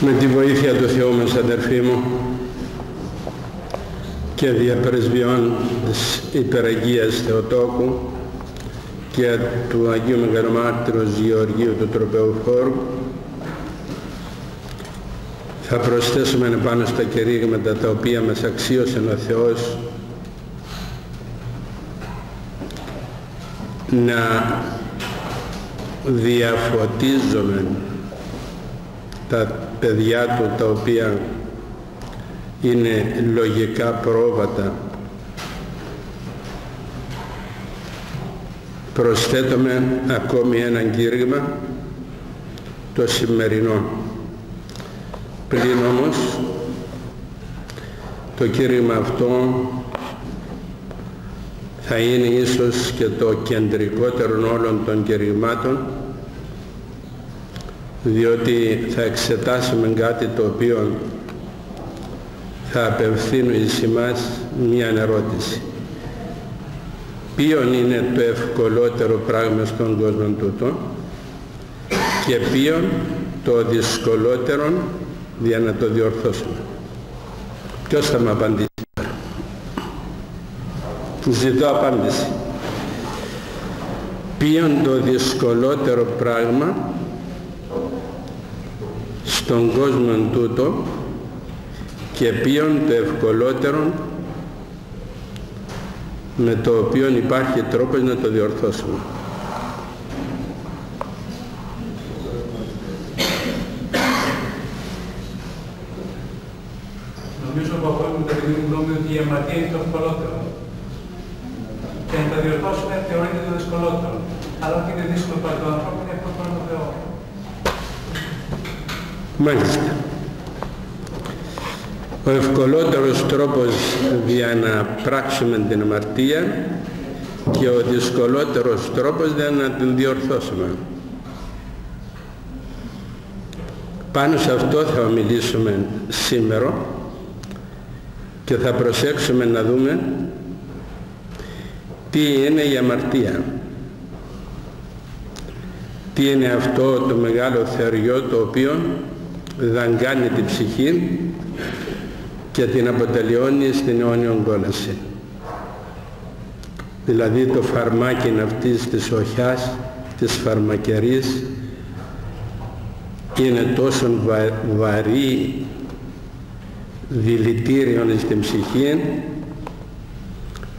με τη βοήθεια του Θεού μας αδερφοί μου και διαπρεσβειών της Υπεραγίας Θεοτόκου και του Αγίου Μεγαλομάρτυρος Γεωργίου του Τροπεού Χώρου θα προσθέσουμε πάνω στα κηρύγματα τα οποία μας αξίωσε ο Θεός να διαφωτίζουμε τα παιδιά του τα οποία είναι λογικά πρόβατα. Προσθέτουμε ακόμη ένα κήρυγμα το σημερινό. Πλην όμως το κήρυγμα αυτό θα είναι ίσως και το κεντρικότερο όλων των κηρυγμάτων διότι θα εξετάσουμε κάτι το οποίο θα απευθύνει σε εμάς μία ερώτηση. Ποιον είναι το ευκολότερο πράγμα στον κόσμο τούτο και ποιον το δυσκολότερο για να το διορθώσουμε. Ποιος θα μου απαντήσει. Ζητώ απάντηση. Ποιον το δυσκολότερο πράγμα στον κόσμο τούτο και ποιον το ευκολότερο με το οποίο υπάρχει τρόπος να το διορθώσουμε. Νομίζω από αυτό που την γνώμη ότι η αιμαρτία είναι το ευκολότερο. Και να το διορθώσουμε θεωρείται το δυσκολότερο. Αλλά όχι είναι δύσκολο para το ανθρώπινο, είναι εύκολο το Θεό. Μάλιστα. Ο ευκολότερος τρόπος για να πράξουμε την αμαρτία και ο δυσκολότερος τρόπος για να την διορθώσουμε. Πάνω σε αυτό θα μιλήσουμε σήμερα και θα προσέξουμε να δούμε τι είναι η αμαρτία. Τι είναι αυτό το μεγάλο θεριό το οποίο δαγκάνει την ψυχή και την αποτελειώνει στην αιώνιον κόλαση. Δηλαδή το φαρμάκι αυτής της οχιάς, της φαρμακερής, είναι τόσο βα, βαρύ δηλητήριο στην ψυχή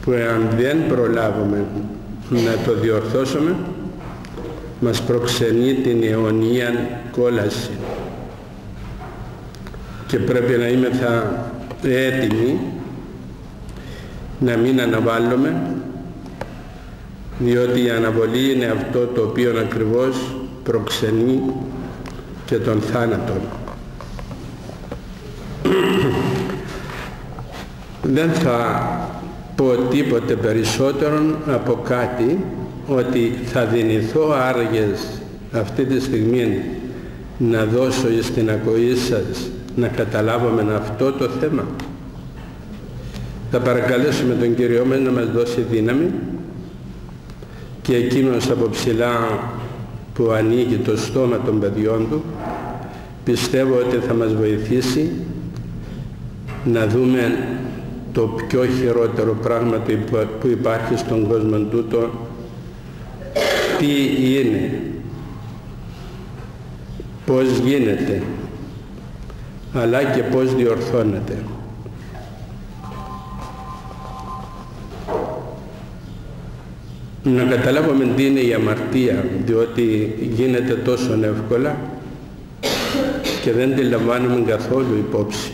που αν δεν προλάβουμε να το διορθώσουμε μας προξενεί την αιωνία κόλαση και πρέπει να είμαι θα έτοιμοι να μην αναβάλουμε διότι η αναβολή είναι αυτό το οποίο ακριβώς προξενεί και τον θάνατο. Δεν θα πω τίποτε περισσότερο από κάτι ότι θα δυνηθώ άργες αυτή τη στιγμή να δώσω στην ακοή σας να καταλάβουμε αυτό το θέμα. Θα παρακαλέσουμε τον Κύριο μας να μας δώσει δύναμη και εκείνος από ψηλά που ανοίγει το στόμα των παιδιών του πιστεύω ότι θα μας βοηθήσει να δούμε το πιο χειρότερο πράγμα που υπάρχει στον κόσμο τούτο τι είναι πώς γίνεται αλλά και πώς διορθώνεται. Να καταλάβουμε τι είναι η αμαρτία, διότι γίνεται τόσο εύκολα και δεν τη λαμβάνουμε καθόλου υπόψη.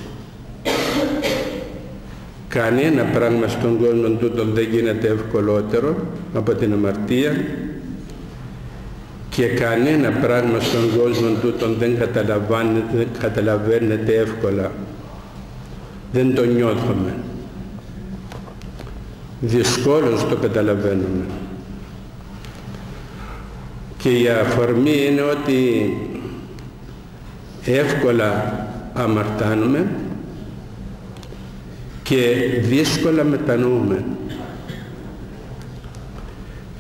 Κανένα πράγμα στον κόσμο τούτο δεν γίνεται ευκολότερο από την αμαρτία και κανένα πράγμα στον κόσμο τούτον δεν καταλαβαίνεται, καταλαβαίνεται εύκολα. Δεν το νιώθουμε. Δυσκόλως το καταλαβαίνουμε. Και η αφορμή είναι ότι εύκολα αμαρτάνουμε και δύσκολα μετανοούμε.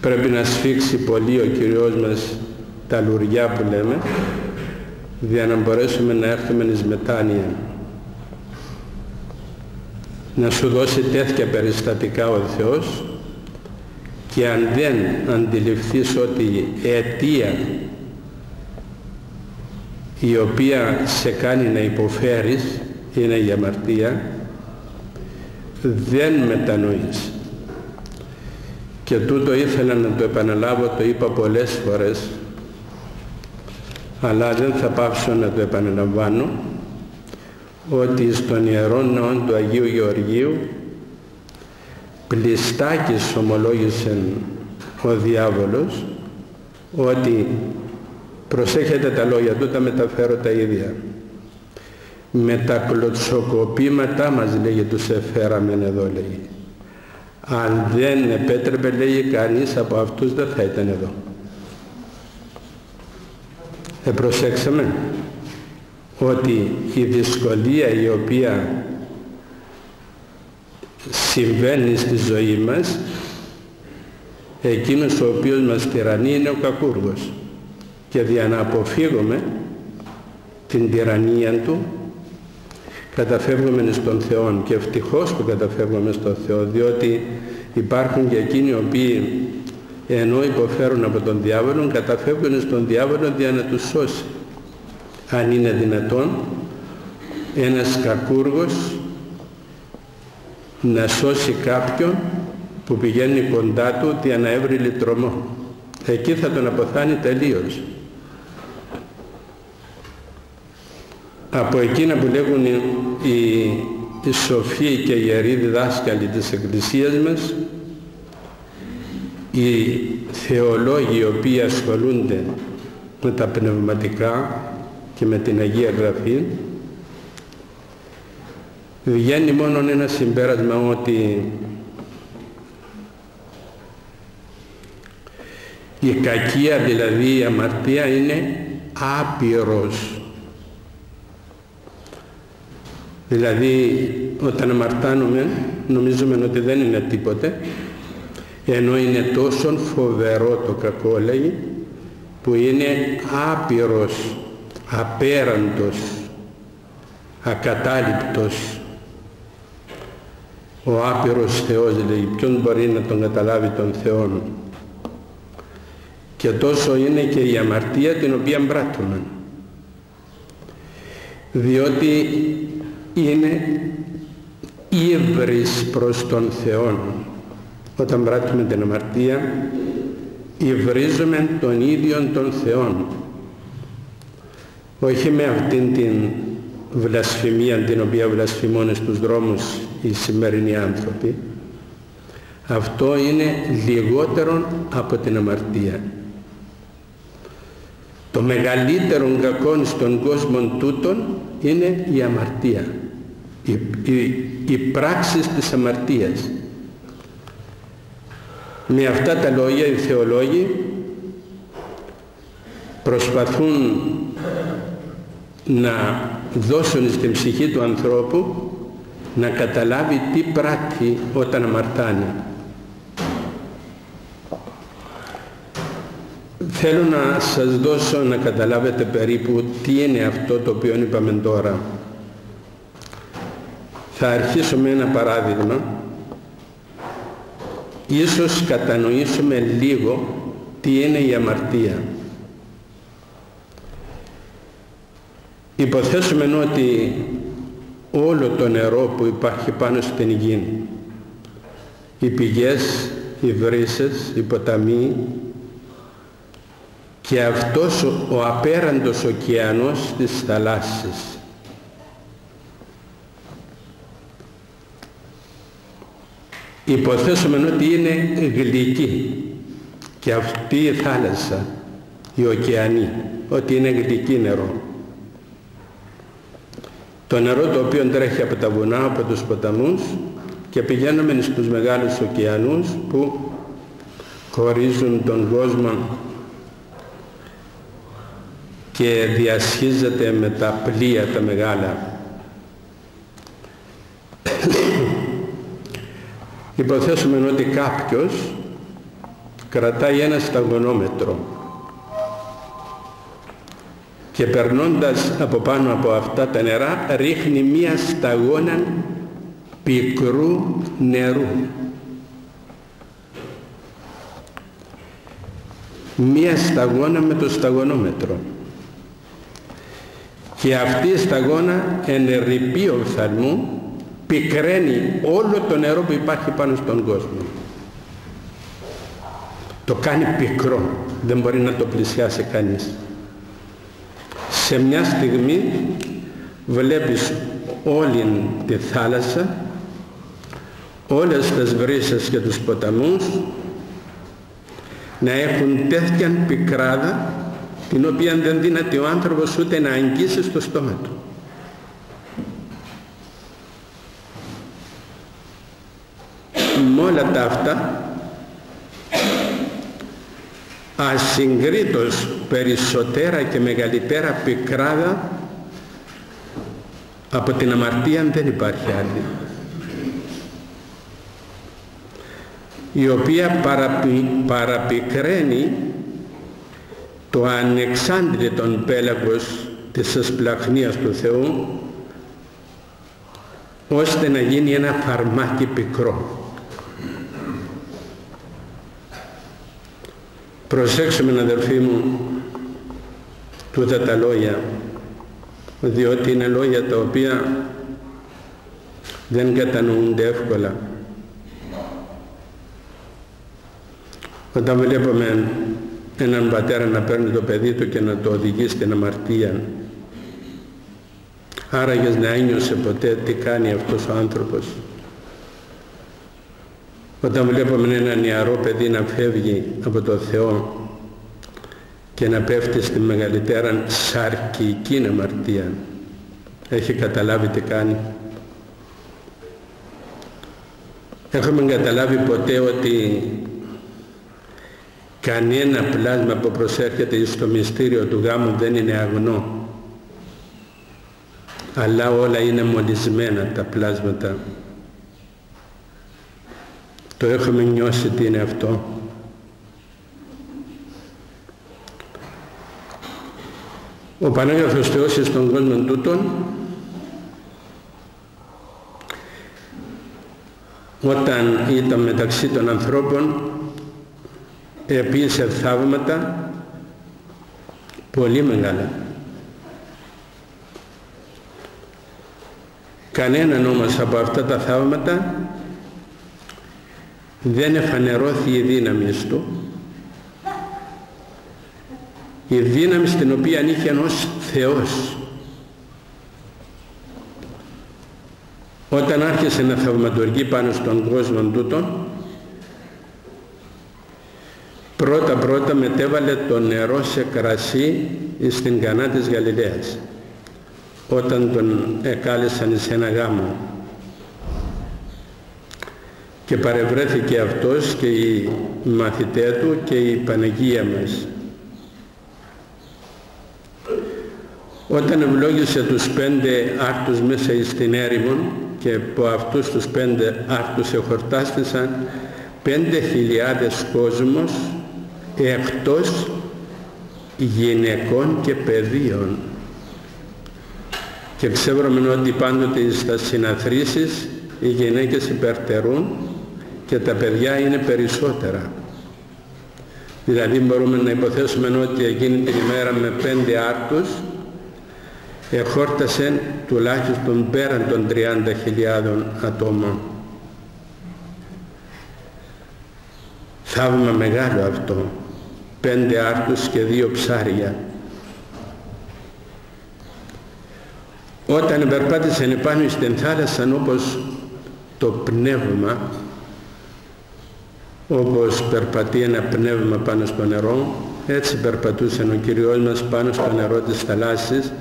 Πρέπει να σφίξει πολύ ο Κυριός μας τα λουριά που λέμε για να μπορέσουμε να έρθουμε εις μετάνοια. Να σου δώσει τέτοια περιστατικά ο Θεός και αν δεν αντιληφθείς ότι η αιτία η οποία σε κάνει να υποφέρεις είναι η αμαρτία δεν μετανοείς και τούτο ήθελα να το επαναλάβω το είπα πολλές φορές αλλά δεν θα πάψω να το επαναλαμβάνω ότι στον Ιερό Ναό του Αγίου Γεωργίου πλιστάκης ομολόγησε ο διάβολος ότι προσέχετε τα λόγια του, τα μεταφέρω τα ίδια. Με τα κλωτσοκοπήματά μας λέγει τους εφέραμεν εδώ λέει. Αν δεν επέτρεπε λέει κανείς από αυτούς δεν θα ήταν εδώ. Επροσέξαμε ότι η δυσκολία η οποία συμβαίνει στη ζωή μας εκείνος ο οποίος μας τυραννεί είναι ο κακούργος. Και για να αποφύγουμε την τυραννία του καταφεύγουμε στον Θεό και ευτυχώς που καταφεύγουμε στον Θεό διότι υπάρχουν και εκείνοι οι οποίοι ενώ υποφέρουν από τον διάβολο καταφεύγουν στον διάβολο για να τους σώσει αν είναι δυνατόν ένας κακούργος να σώσει κάποιον που πηγαίνει κοντά του για να έβρει λυτρωμό. Εκεί θα τον αποθάνει τελείως. Από εκείνα που λέγουν οι, οι σοφοί και οι ιεροί διδάσκαλοι της Εκκλησίας μας, οι θεολόγοι οι οποίοι ασχολούνται με τα πνευματικά και με την Αγία Γραφή, βγαίνει μόνο ένα συμπέρασμα ότι η κακία δηλαδή η αμαρτία είναι άπειρος. Δηλαδή όταν αμαρτάνουμε νομίζουμε ότι δεν είναι τίποτε ενώ είναι τόσο φοβερό το κακό λέει που είναι άπειρος απέραντος ακατάληπτος. Ο άπειρος Θεός λέει ποιον μπορεί να τον καταλάβει τον Θεό και τόσο είναι και η αμαρτία την οποία μπράττουμε διότι είναι ύβρις προς τον Θεό όταν πράττουμε την αμαρτία υβρίζουμε τον ίδιο τον Θεό όχι με αυτήν την βλασφημία την οποία βλασφημώνε στους δρόμους οι σημερινοί άνθρωποι. Αυτό είναι λιγότερο από την αμαρτία. Το μεγαλύτερο κακό στον κόσμο τούτον είναι η αμαρτία. Οι, οι, οι πράξεις της αμαρτίας με αυτά τα λόγια οι θεολόγοι προσπαθούν να δώσουν στην ψυχή του ανθρώπου να καταλάβει τι πράττει όταν αμαρτάνει. Θέλω να σας δώσω να καταλάβετε περίπου τι είναι αυτό το οποίο είπαμε τώρα. Θα αρχίσω με ένα παράδειγμα. Ίσως κατανοήσουμε λίγο τι είναι η αμαρτία. Υποθέσουμε ότι όλο το νερό που υπάρχει πάνω στην γη, οι πηγές, οι βρύσες, οι ποταμοί και αυτός ο απέραντος ωκεανός της θαλάσσης. Υποθέσουμε ότι είναι γλυκή και αυτή η θάλασσα, η ωκεανή, ότι είναι γλυκή νερό. Το νερό το οποίο τρέχει από τα βουνά, από τους ποταμούς και πηγαίνουμε στους μεγάλους ωκεανούς που χωρίζουν τον κόσμο και διασχίζεται με τα πλοία τα μεγάλα. Υποθέσουμε ότι κάποιος κρατάει ένα σταγονόμετρο και περνώντας από πάνω από αυτά τα νερά ρίχνει μία σταγόνα πικρού νερού. Μία σταγόνα με το σταγονόμετρο. Και αυτή η σταγόνα εν ρηπεί οφθαλμού πικραίνει όλο το νερό που υπάρχει πάνω στον κόσμο. Το κάνει πικρό, δεν μπορεί να το πλησιάσει κανείς. Σε μια στιγμή βλέπεις όλη τη θάλασσα, όλες τις βρύσες και τους ποταμούς να έχουν τέτοια πικράδα την οποία δεν δύναται ο άνθρωπος ούτε να αγγίσει στο στόμα του. Όλα τα αυτά ασυγκρίτως περισσότερα και μεγαλύτερα πικράδα από την αμαρτία δεν υπάρχει άλλη η οποία παραπι, παραπικραίνει το ανεξάντλητον πέλαγος της εσπλαχνίας του Θεού ώστε να γίνει ένα φαρμάκι πικρό. Προσέξουμε αδερφοί μου τούτα τα λόγια διότι είναι λόγια τα οποία δεν κατανοούνται εύκολα. Όταν βλέπουμε έναν πατέρα να παίρνει το παιδί του και να το οδηγεί στην αμαρτία άραγες να ένιωσε ποτέ τι κάνει αυτός ο άνθρωπος όταν βλέπουμε ένα νεαρό παιδί να φεύγει από το Θεό και να πέφτει στη μεγαλύτερα σαρκική αμαρτία. Έχει καταλάβει τι κάνει. Έχουμε καταλάβει ποτέ ότι κανένα πλάσμα που προσέρχεται στο μυστήριο του γάμου δεν είναι αγνό αλλά όλα είναι μολυσμένα τα πλάσματα το έχουμε νιώσει τι είναι αυτό ο Πανάγιος Θεός στον κόσμο τούτον όταν ήταν μεταξύ των ανθρώπων επίησε θαύματα πολύ μεγάλα. Κανέναν όμως από αυτά τα θαύματα δεν εφανερώθη η δύναμη του. Η δύναμη στην οποία είχε ως Θεός. Όταν άρχισε να θαυματουργεί πάνω στον κόσμο τούτο πρώτα πρώτα μετέβαλε το νερό σε κρασί στην κανά της Γαλιλαίας όταν τον εκάλεσαν σε ένα γάμο και παρευρέθηκε αυτός και οι μαθητέ του και η Παναγία μας. Όταν ευλόγησε τους πέντε άρτους μέσα στην έρημον και από αυτούς τους πέντε άρτους εχορτάστησαν πέντε χιλιάδες κόσμος εκτός γυναικών και παιδίων και ξέρουμε ότι πάντοτε στα συναθρήσεις οι γυναίκες υπερτερούν και τα παιδιά είναι περισσότερα. Δηλαδή μπορούμε να υποθέσουμε ότι εκείνη την ημέρα με πέντε άρτους εχόρτασε τουλάχιστον πέραν των 30.000 ατόμων. Θαύμα μεγάλο αυτό πέντε άρτους και δύο ψάρια. Όταν περπάτησαν επάνω στην θάλασσα όπως το πνεύμα, όπως περπατεί ένα πνεύμα πάνω στο νερό, έτσι περπατούσε ο Κυριός μας πάνω στο νερό της θαλάσσης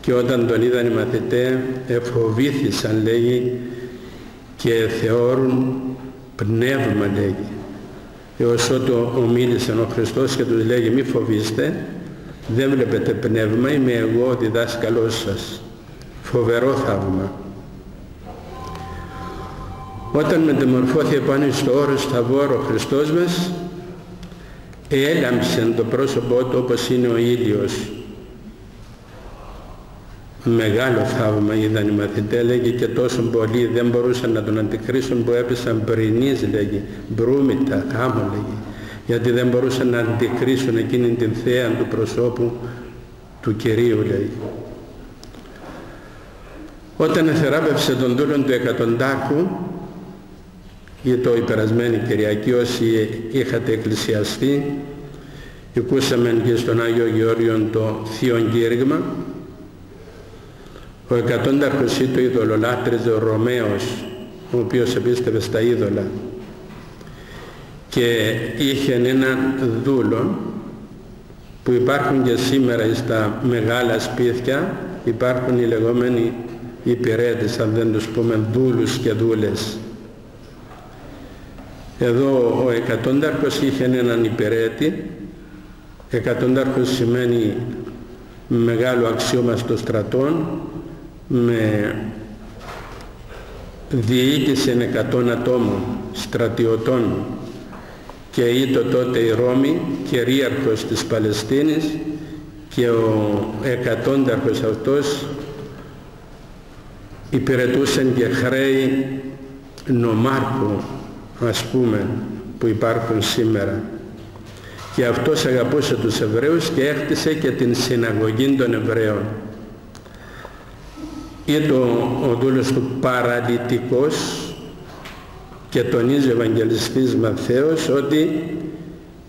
και όταν τον είδαν οι μαθητές εφοβήθησαν λέγει και θεώρουν πνεύμα λέγει. Έως ότου ομίλησε ο Χριστός και τους λέγει μη φοβήστε δεν βλέπετε πνεύμα είμαι εγώ ο διδάσκαλός σας. Φοβερό θαύμα όταν μεταμορφώθηκε πάνω στο όρος Σταβόρο ο Χριστός μας έλαμψε το πρόσωπό του όπως είναι ο ήλιος μεγάλο θαύμα είδαν οι μαθητές λέγει και τόσο πολλοί δεν μπορούσαν να τον αντικρίσουν που έπεσαν πρινείς λέγει. Μπρούμητα άμμο λέγει. Γιατί δεν μπορούσαν να αντικρίσουν εκείνη την θέα του προσώπου του Κυρίου λέει όταν εθεράπευσε τον δούλον του εκατοντάκου ή το υπερασμένη Κυριακή όσοι είχατε εκκλησιαστεί ακούσαμε και στον Άγιο Γεώργιο το Θείο Κήρυγμα. Ο εκατόνταρχος ή το ειδωλολάτριζε ο Ρωμαίος ο οποίος επίστευε στα είδωλα και είχε έναν δούλο που υπάρχουν και σήμερα στα μεγάλα σπίτια υπάρχουν οι λεγόμενοι υπηρέτες αν δεν τους πούμε δούλους και δούλες εδώ ο εκατόνταρχος είχε έναν υπηρέτη εκατόνταρχος σημαίνει μεγάλο αξίωμα στο στρατόν με διοίκηση εκατόν ατόμων στρατιωτών και ήτο τότε η Ρώμη κυρίαρχος της Παλαιστίνης και ο εκατόνταρχος αυτός υπηρετούσαν και χρέη νομάρχου ας πούμε που υπάρχουν σήμερα. Και αυτός αγαπούσε τους Εβραίους και έχτισε και την συναγωγή των Εβραίων. Ήταν ο δούλος του παραλυτικός και τονίζει ο Ευαγγελιστής Μαθαίος ότι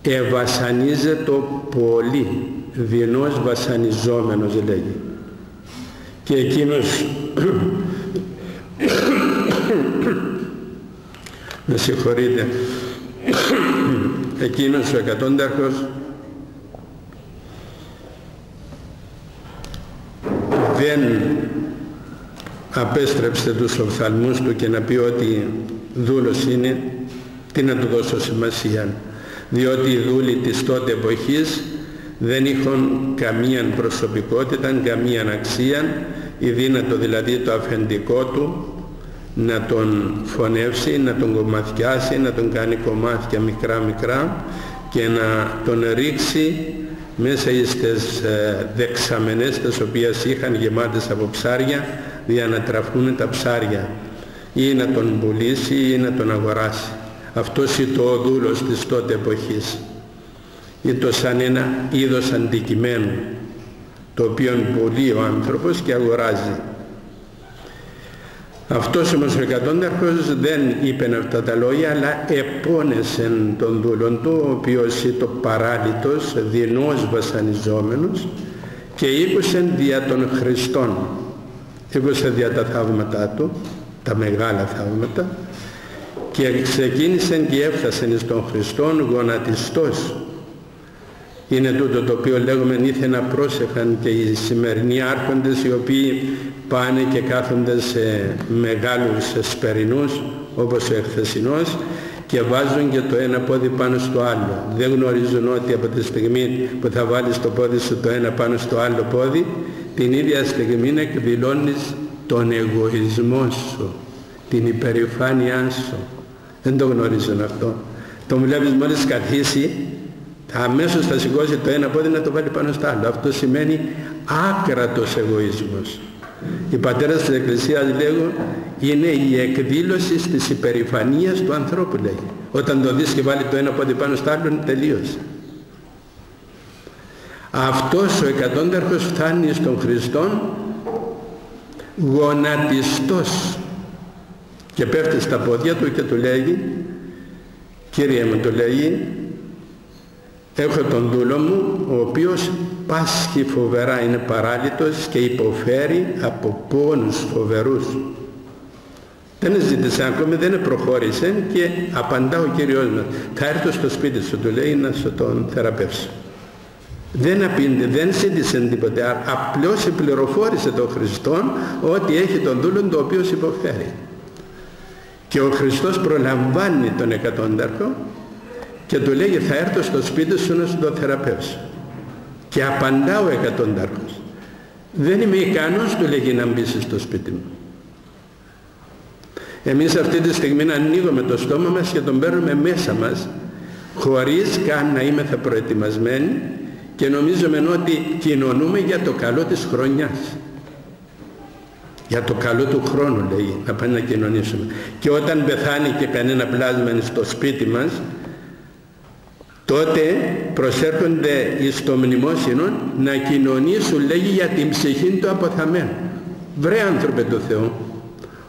ευασανίζεται το πολύ δεινός βασανιζόμενος λέγει. Και εκείνος με συγχωρείτε. Εκείνος ο εκατόνταρχος. Δεν απέστρεψε τους οφθαλμούς του και να πει ότι δούλος είναι. Τι να του δώσω σημασία. Διότι οι δούλοι της τότε εποχής δεν είχαν καμία προσωπικότητα, καμία αξία η δύνατο δηλαδή το αφεντικό του να τον φωνεύσει, να τον κομμαθιάσει, να τον κάνει κομμάτια μικρά μικρά και να τον ρίξει μέσα στις ε, δεξαμενές τις οποίες είχαν γεμάτες από ψάρια για να τραφούν τα ψάρια ή να τον πουλήσει ή να τον αγοράσει. Αυτός ήταν ο δούλος της τότε εποχής. Ήταν σαν ένα είδος αντικειμένου το οποίο πουλεί ο άνθρωπος και αγοράζει. Αυτός όμως ο εκατόνταρχος δεν είπε αυτά τα λόγια αλλά επώνεσε τον δούλον του ο οποίος ήταν παράλυτος, δεινός βασανιζόμενος και ήκουσε δια των Χριστών. Ήκουσε δια τα θαύματά του, τα μεγάλα θαύματα και ξεκίνησε και έφτασε στον Χριστόν γονατιστός είναι τούτο το οποίο λέγουμε ήθελε να πρόσεχαν και οι σημερινοί άρχοντες οι οποίοι πάνε και κάθονται σε μεγάλους εσπερινούς όπως ο εχθεσινός και βάζουν και το ένα πόδι πάνω στο άλλο. Δεν γνωρίζουν ότι από τη στιγμή που θα βάλεις το πόδι σου το ένα πάνω στο άλλο πόδι την ίδια στιγμή εκδηλώνεις τον εγωισμό σου, την υπερηφάνειά σου. Δεν το γνωρίζουν αυτό. Το βλέπεις μόλις καθίσει αμέσως θα σηκώσει το ένα πόδι να το βάλει πάνω στο άλλο. Αυτό σημαίνει άκρατος εγωισμός. Οι πατέρες της Εκκλησίας λέγουν είναι η εκδήλωση της υπερηφανίας του ανθρώπου λέγει. Όταν το δεις και βάλει το ένα πόδι πάνω στο άλλο τελείωσε. Αυτός ο εκατόνταρχος φτάνει στον Χριστόν γονατιστός και πέφτει στα πόδια του και του λέγει Κύριε μου το λέγει Έχω τον δούλο μου, ο οποίος πάσχει φοβερά, είναι παράλυτος και υποφέρει από πόνους φοβερούς. Δεν ζήτησε ακόμη, δεν προχώρησε και απαντά ο Κύριος μας. Θα έρθω στο σπίτι σου, του λέει, να σου τον θεραπεύσω. Δεν απίντε, δεν ζήτησε τίποτε, απλώς πληροφόρησε τον Χριστό ότι έχει τον δούλο το οποίος υποφέρει. Και ο Χριστός προλαμβάνει τον εκατόνταρχο και του λέγει θα έρθω στο σπίτι σου να σου το θεραπεύσω. Και απαντά ο εκατοντάρχος. Δεν είμαι ικανός του λέγει να μπεις στο σπίτι μου. Εμείς αυτή τη στιγμή να ανοίγουμε το στόμα μας και τον παίρνουμε μέσα μας χωρίς καν να είμαστε προετοιμασμένοι και νομίζουμε ότι κοινωνούμε για το καλό της χρονιάς. Για το καλό του χρόνου λέει να πάμε να κοινωνήσουμε. Και όταν πεθάνει και κανένα πλάσμα στο σπίτι μας τότε προσέρχονται στο μνημόσυνο να κοινωνήσουν λέγει για την ψυχή του αποθαμένου. Βρε άνθρωπε του Θεού,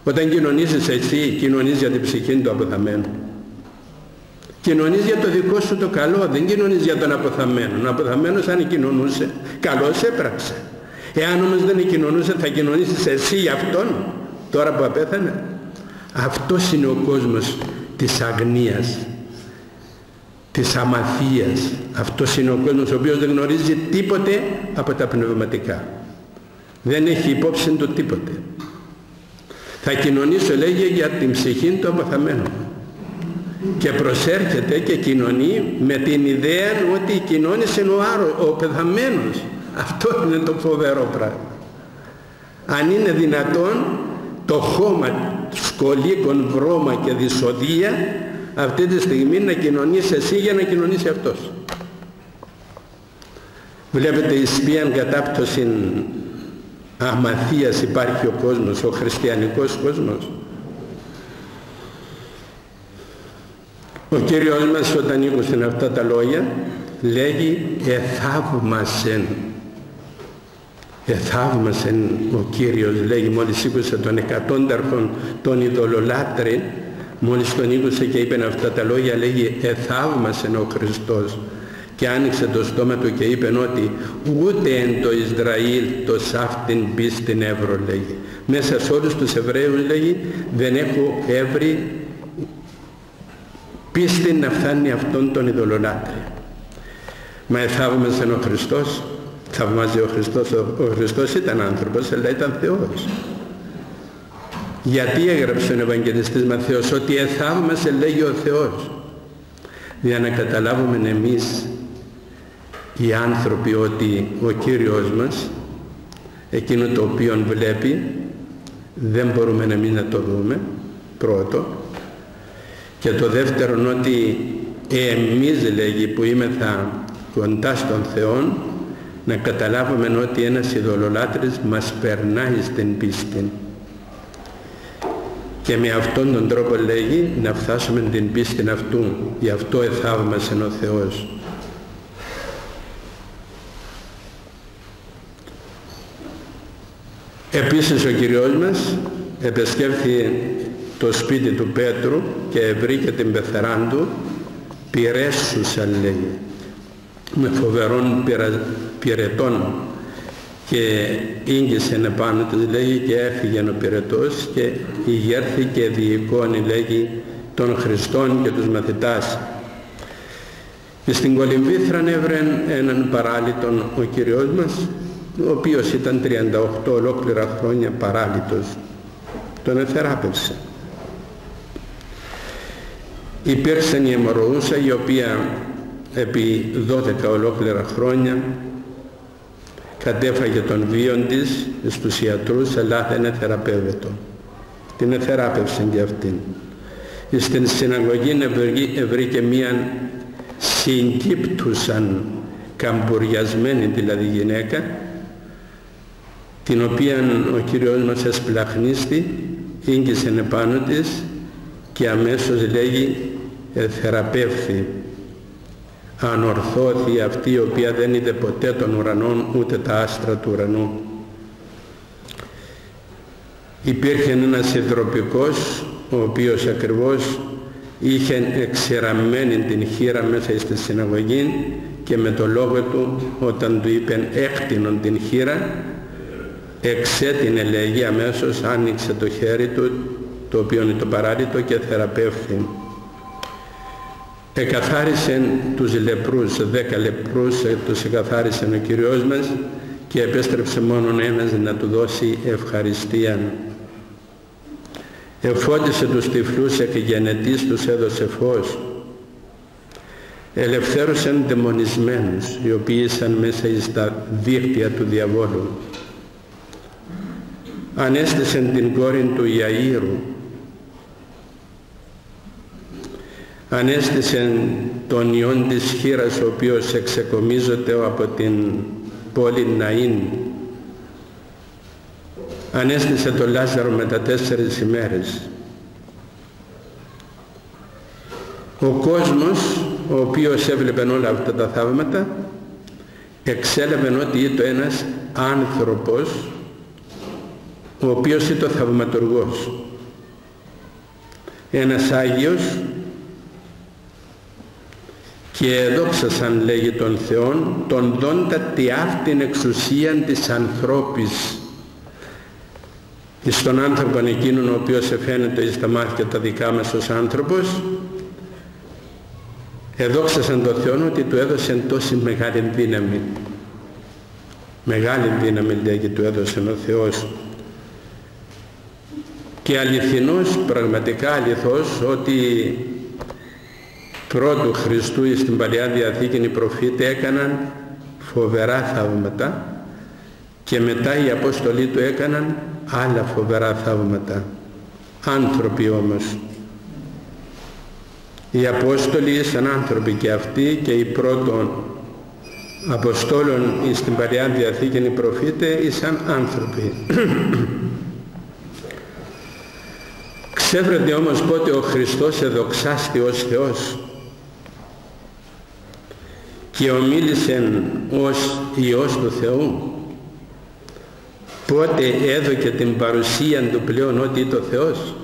όταν κοινωνήσεις εσύ, κοινωνείς για την ψυχή του αποθαμένου. Κοινωνείς για το δικό σου το καλό, δεν κοινωνείς για τον αποθαμένο. Ο αποθαμένος αν κοινωνούσε, καλώς έπραξε. Εάν όμως δεν κοινωνούσε θα κοινωνήσεις εσύ για αυτόν, τώρα που απέθανε. Αυτός είναι ο κόσμος της αγνίας, της αμαθίας. Αυτός είναι ο κόσμος ο οποίος δεν γνωρίζει τίποτε από τα πνευματικά. Δεν έχει υπόψη του τίποτε. Θα κοινωνήσω λέγει για την ψυχή του αποθαμένου. Και προσέρχεται και κοινωνεί με την ιδέα ότι η κοινώνηση είναι ο, άρο, ο πεθαμένος. Αυτό είναι το φοβερό πράγμα. Αν είναι δυνατόν το χώμα σκολίκων, βρώμα και δυσοδεία αυτή τη στιγμή να κοινωνήσει εσύ για να κοινωνήσει αυτός. Βλέπετε η σπίαν κατάπτωση αμαθίας υπάρχει ο κόσμος, ο χριστιανικός κόσμος. Ο Κύριος μας όταν ήκουσε αυτά τα λόγια λέγει «Εθαύμασεν». Εθαύμασεν ο Κύριος λέγει μόλις ήκουσε τον εκατόνταρχον τον ειδωλολάτρη μόλις τον ήκουσε και είπε αυτά τα λόγια λέγει «Εθαύμασεν ο Χριστός» και άνοιξε το στόμα του και είπε ότι ούτε εν το Ισραήλ το σάφτην πίστην εύρω λέγει. Μέσα σε όλους τους Εβραίους λέγει δεν έχω έβρει πίστη να φτάνει αυτόν τον ειδωλολάτρη. Μα εθαύμασε ο Χριστός, θαυμάζει ο Χριστός, ο Χριστός ήταν άνθρωπος αλλά ήταν Θεός. Γιατί έγραψε ο Ευαγγελιστής Μαθαίος ότι εθαύμασε λέγει ο Θεός για να καταλάβουμε εμείς οι άνθρωποι ότι ο Κύριος μας εκείνο το οποίο βλέπει δεν μπορούμε να μην να το δούμε πρώτο. Και το δεύτερο ότι εμείς λέγει που είμεθα κοντά στον Θεό να καταλάβουμε ότι ένας ειδωλολάτρης μας περνάει στην πίστη και με αυτόν τον τρόπο λέγει να φτάσουμε την πίστη αυτού. Γι' αυτό εθαύμασε ο Θεός. Επίσης ο Κυριός μας επισκέφθη το σπίτι του Πέτρου και βρήκε την πεθεράν του πυρέσουσα λέει με φοβερών πυρετών και ίγγισε επάνω της λέγει και έφυγε ο πυρετός και ηγέρθηκε διεικόνη λέγει των Χριστών και τους μαθητάς. Στην Κολυμβήθραν έβρεν έναν παράλυτον ο Κυριός μας ο οποίος ήταν 38 ολόκληρα χρόνια παράλυτος τον εθεράπευσε υπήρξε η αιμορροούσα η οποία επί 12 ολόκληρα χρόνια κατέφαγε τον βίον της στους ιατρούς αλλά δεν εθεραπεύεται την εθεράπευσε και αυτήν. Στην συναγωγή βρήκε μία συγκύπτουσαν καμπουριασμένη δηλαδή γυναίκα την οποία ο Κύριος μας εσπλαχνίστη, ίγγισε επάνω της και αμέσως λέγει θεραπεύθη ανορθώθη αυτή η οποία δεν είδε ποτέ των ουρανών ούτε τα άστρα του ουρανού. Υπήρχε ένας υδροπικός ο οποίος ακριβώς είχε εξεραμένη την χείρα μέσα στη συναγωγή και με το λόγο του όταν του είπε έκτινον την χείρα εξέτεινε λέγει αμέσως άνοιξε το χέρι του το οποίο είναι το παράλυτο και θεραπεύθη εκαθάρισε τους λεπρούς δέκα λεπρούς τους εκαθάρισε ο Κυριός μας και επέστρεψε μόνον ένας να του δώσει ευχαριστία εφώτισε τους τυφλούς εκγενετής τους έδωσε φως. Ελευθέρωσαν δαιμονισμένους οι οποίοι ήσαν μέσα στα δίκτυα του διαβόλου. Ανέστησεν την κόρη του Ιαΐρου ανέστησεν τον ιόν της χείρας ο οποίος εξεκομίζεται από την πόλη Ναΐν ανέστησε τον Λάζαρο μετά τέσσερις ημέρες. Ο κόσμος ο οποίος έβλεπε όλα αυτά τα θαύματα εξέλαβε ότι ήταν ένας άνθρωπος ο οποίος ήταν θαυματουργός ένας Άγιος και εδόξασαν λέγει τον Θεόν τον δόντα τη αυτήν εξουσίαν της ανθρώπης. Εις τον άνθρωπο εκείνον ο οποίος εφαίνεται εις τα μάτια τα δικά μας ως άνθρωπος εδόξασαν τον Θεό ότι του έδωσε τόση μεγάλη δύναμη. Μεγάλη δύναμη λέγει του έδωσε ο Θεός. Και αληθινός πραγματικά αληθώς ότι πρώτου Χριστού στην Παλαιά Διαθήκη οι προφήτες έκαναν φοβερά θαύματα και μετά οι Απόστολοι του έκαναν άλλα φοβερά θαύματα. Άνθρωποι όμως. Οι Απόστολοι ήσαν άνθρωποι και αυτοί και οι πρώτων Αποστόλων στην Παλαιά Διαθήκη οι προφήτες ήσαν άνθρωποι. Ξέφρεται όμως πότε ο Χριστός εδοξάστη ως Θεός και ομίλησε ως Υιός του Θεού. Πότε έδωκε την παρουσία του πλέον ότι είναι το Θεός.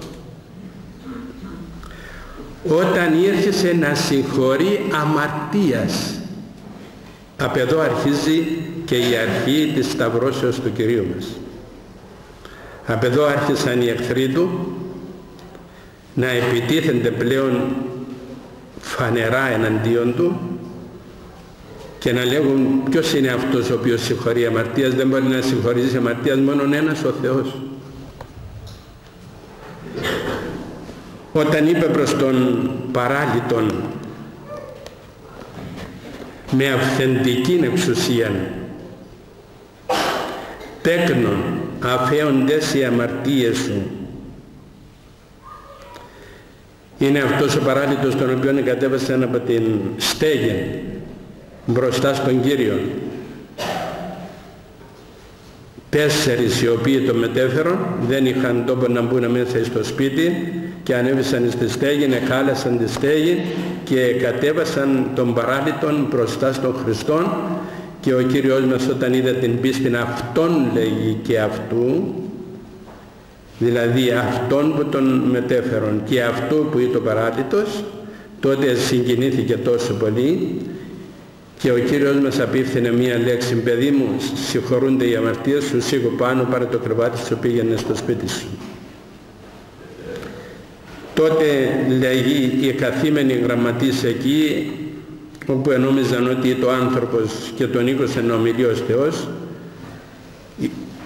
Όταν ήρθε να συγχωρεί αμαρτίας. Απ' εδώ αρχίζει και η αρχή της σταυρώσεως του Κυρίου μας. Απ' εδώ άρχισαν οι εχθροί του να επιτίθενται πλέον φανερά εναντίον του και να λέγουν ποιος είναι αυτός ο οποίος συγχωρεί. Αμαρτίας δεν μπορεί να συγχωρήσει. Αμαρτίας μόνο ένας ο Θεός. Όταν είπε προς τον παράλυτον με αυθεντική εξουσία τέκνον αφέοντες οι αμαρτίες σου είναι αυτός ο παράλυτος τον οποίο κατέβασαν από την στέγη μπροστά στον Κύριο. Τέσσερις οι οποίοι το μετέφεραν δεν είχαν τόπο να μπουν μέσα στο σπίτι και ανέβησαν στη στέγη, εκάλασαν τη στέγη και κατέβασαν τον παράλυτον μπροστά στον Χριστό και ο Κύριος μας όταν είδε την πίστη αυτόν λέγει και αυτού δηλαδή αυτόν που τον μετέφερον και αυτού που είναι το παράτητος τότε συγκινήθηκε τόσο πολύ και ο Κύριος μας απίφθηνε μία λέξη παιδί μου συγχωρούνται οι αμαρτίες σου σίγου πάνω πάρε το κρεβάτι σου πήγαινε στο σπίτι σου τότε λέγει η καθήμενη γραμματής εκεί όπου ενόμιζαν ότι το άνθρωπος και τον οίκος εν ομιλίος Θεός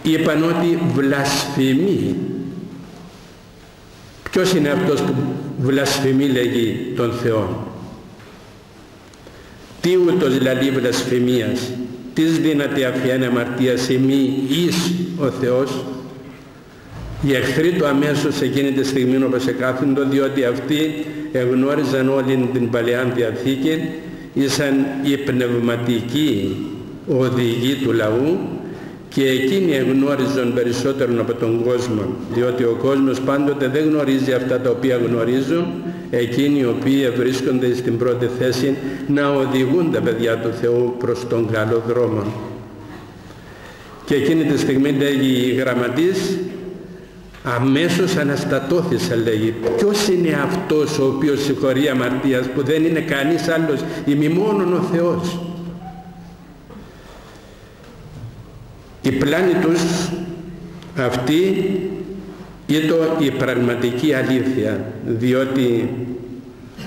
είπαν ότι βλασφημεί Ποιος είναι αυτός που βλασφημεί λέγει τον Θεό; Τι ούτως δηλαδή βλασφημίας. Τις δύναται αφιάνε αμαρτίας μη εις ο Θεός. Οι εχθροί του αμέσως εκείνη τη στιγμή όπως εκάθοντο διότι αυτοί εγνώριζαν όλη την Παλαιά Διαθήκη ήσαν οι πνευματικοί οδηγοί του λαού και εκείνοι εγνώριζαν περισσότερο από τον κόσμο διότι ο κόσμος πάντοτε δεν γνωρίζει αυτά τα οποία γνωρίζουν εκείνοι οι οποίοι βρίσκονται στην πρώτη θέση να οδηγούν τα παιδιά του Θεού προς τον καλό δρόμο. Και εκείνη τη στιγμή λέγει η γραμματής αμέσως αναστατώθησε λέγει. Ποιος είναι αυτός ο οποίος συγχωρεί αμαρτίας που δεν είναι κανείς άλλος ημιμόνον ο Θεός; Η πλάνη τους αυτή ήταν η πραγματική αλήθεια διότι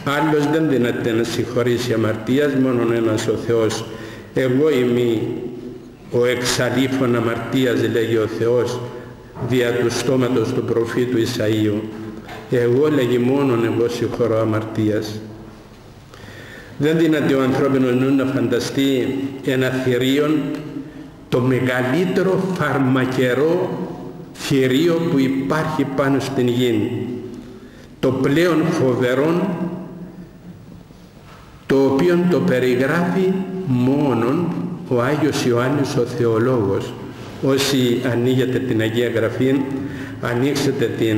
άλλος δεν δυνατέ να συγχωρήσει αμαρτίας μόνον ένας ο Θεός. Εγώ είμαι ο εξαλείφων αμαρτίας λέγει ο Θεός δια του στόματος του προφήτου Ισαΐου. Εγώ λέγει μόνον εγώ συγχωρώ αμαρτίας. Δεν δυνατεί ο ανθρώπινος νου να φανταστεί ένα θηρίον το μεγαλύτερο φαρμακερό θηρίο που υπάρχει πάνω στην γη. Το πλέον φοβερόν το οποίο το περιγράφει μόνον ο Άγιος Ιωάννης ο Θεολόγος όσοι ανοίγετε την Αγία Γραφή ανοίξετε την